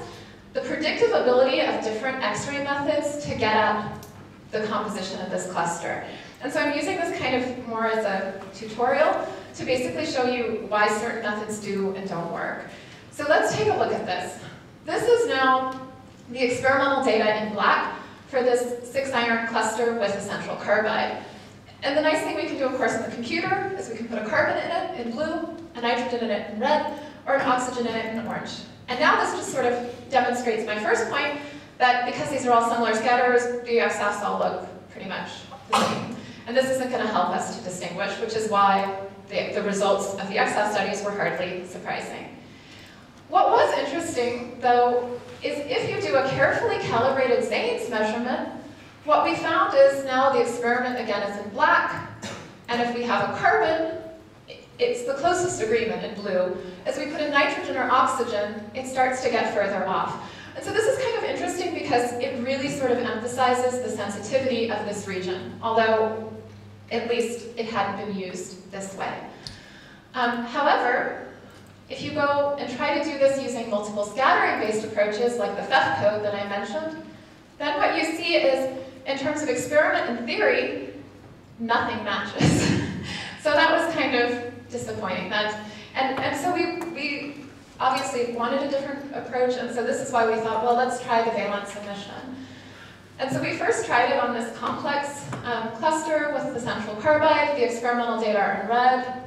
the predictive ability of different X-ray methods to get at the composition of this cluster. And so I'm using this kind of more as a tutorial to basically show you why certain methods do and don't work. So let's take a look at this. This is now the experimental data in black for this six iron cluster with a central carbide. And the nice thing we can do, of course, in the computer is we can put a carbon in it in blue, a nitrogen in it in red, or an oxygen in it in orange. And now this just sort of demonstrates my first point, that because these are all similar scatterers, the EXAFS all look pretty much the same. And this isn't going to help us to distinguish, which is why the, the results of the EXAFS studies were hardly surprising. What was interesting, though, is if you do a carefully calibrated XANES measurement, what we found is now the experiment, again, is in black, and if we have a carbon, it's the closest agreement in blue. As we put in nitrogen or oxygen, it starts to get further off. And so this is kind of interesting because it really sort of emphasizes the sensitivity of this region, although at least it hadn't been used this way. Um, however, if you go and try to do this using multiple scattering-based approaches like the FEFF code that I mentioned, then what you see is, in terms of experiment and theory, nothing matches. so that was kind of disappointing. That, and, and so we, we obviously wanted a different approach, and so this is why we thought, well, let's try the valence emission. And so we first tried it on this complex um, cluster with the central carbide. The experimental data are in red.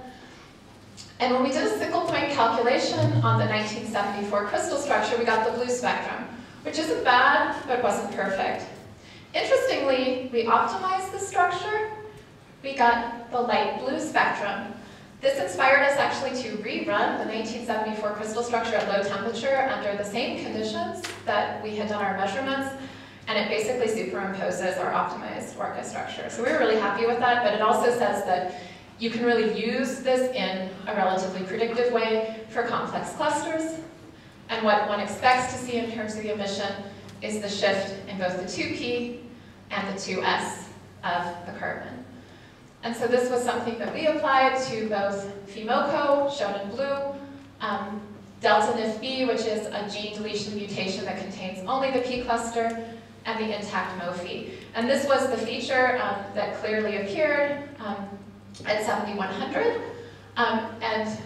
And when we did a single point calculation on the 1974 crystal structure, we got the blue spectrum, which isn't bad, but wasn't perfect. Interestingly, we optimized the structure. We got the light blue spectrum, this inspired us actually to rerun the 1974 crystal structure at low temperature under the same conditions that we had done our measurements, and it basically superimposes our optimized Orca structure. So we were really happy with that, but it also says that you can really use this in a relatively predictive way for complex clusters, and what one expects to see in terms of the emission is the shift in both the 2p and the 2s of the carbon. And so this was something that we applied to both FeMoCo, shown in blue, um, Delta NIF-B, which is a gene deletion mutation that contains only the P cluster, and the intact MoFe. And this was the feature um, that clearly appeared um, at 7100. Um, and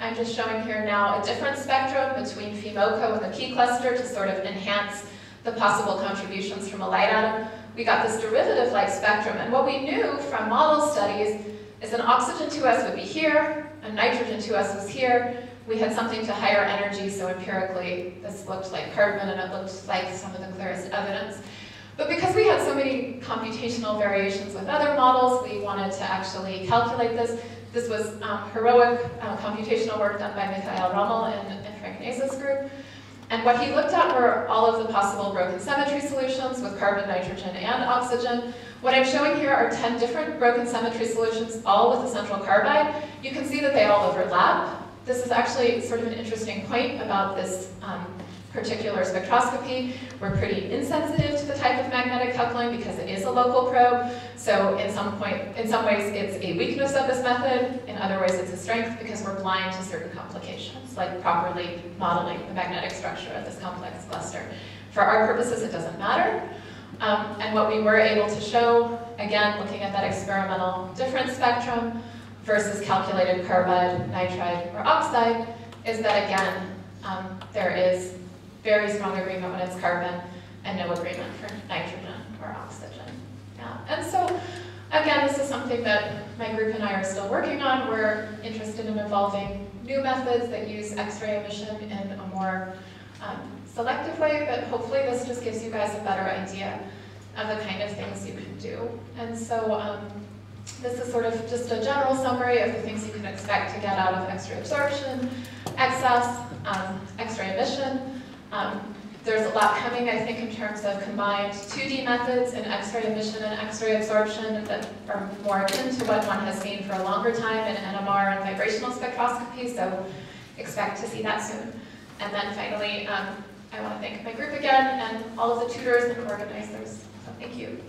I'm just showing here now a different spectrum between FeMoCo and the P cluster to sort of enhance the possible contributions from a light atom we got this derivative-like spectrum. And what we knew from model studies is an oxygen 2s would be here, a nitrogen 2s was here. We had something to higher energy, so empirically this looked like carbon and it looked like some of the clearest evidence. But because we had so many computational variations with other models, we wanted to actually calculate this. This was um, heroic uh, computational work done by Michael Roemelt and, and Frank Neese's group. And what he looked at were all of the possible broken symmetry solutions with carbon, nitrogen, and oxygen. What I'm showing here are 10 different broken symmetry solutions, all with a central carbide. You can see that they all overlap. This is actually sort of an interesting point about this um, particular spectroscopy. We're pretty insensitive to the type of magnetic coupling because it is a local probe. So in some point, in some ways, it's a weakness of this method. In other ways, it's a strength because we're blind to certain complications, like properly modeling the magnetic structure of this complex cluster. For our purposes, it doesn't matter. Um, and what we were able to show, again, looking at that experimental difference spectrum versus calculated carbide, nitride, or oxide, is that again, um, there is very strong agreement when it's carbon and no agreement for nitrogen or oxygen. Yeah. And so, again, this is something that my group and I are still working on. We're interested in evolving new methods that use X-ray emission in a more um, selective way, but hopefully this just gives you guys a better idea of the kind of things you can do. And so um, this is sort of just a general summary of the things you can expect to get out of X-ray absorption, excess, um, X-ray emission, um, there's a lot coming, I think, in terms of combined 2D methods and X-ray emission and X-ray absorption that are more akin to what one has seen for a longer time in NMR and vibrational spectroscopy, so expect to see that soon. And then finally, um, I want to thank my group again and all of the tutors and organizers. So thank you.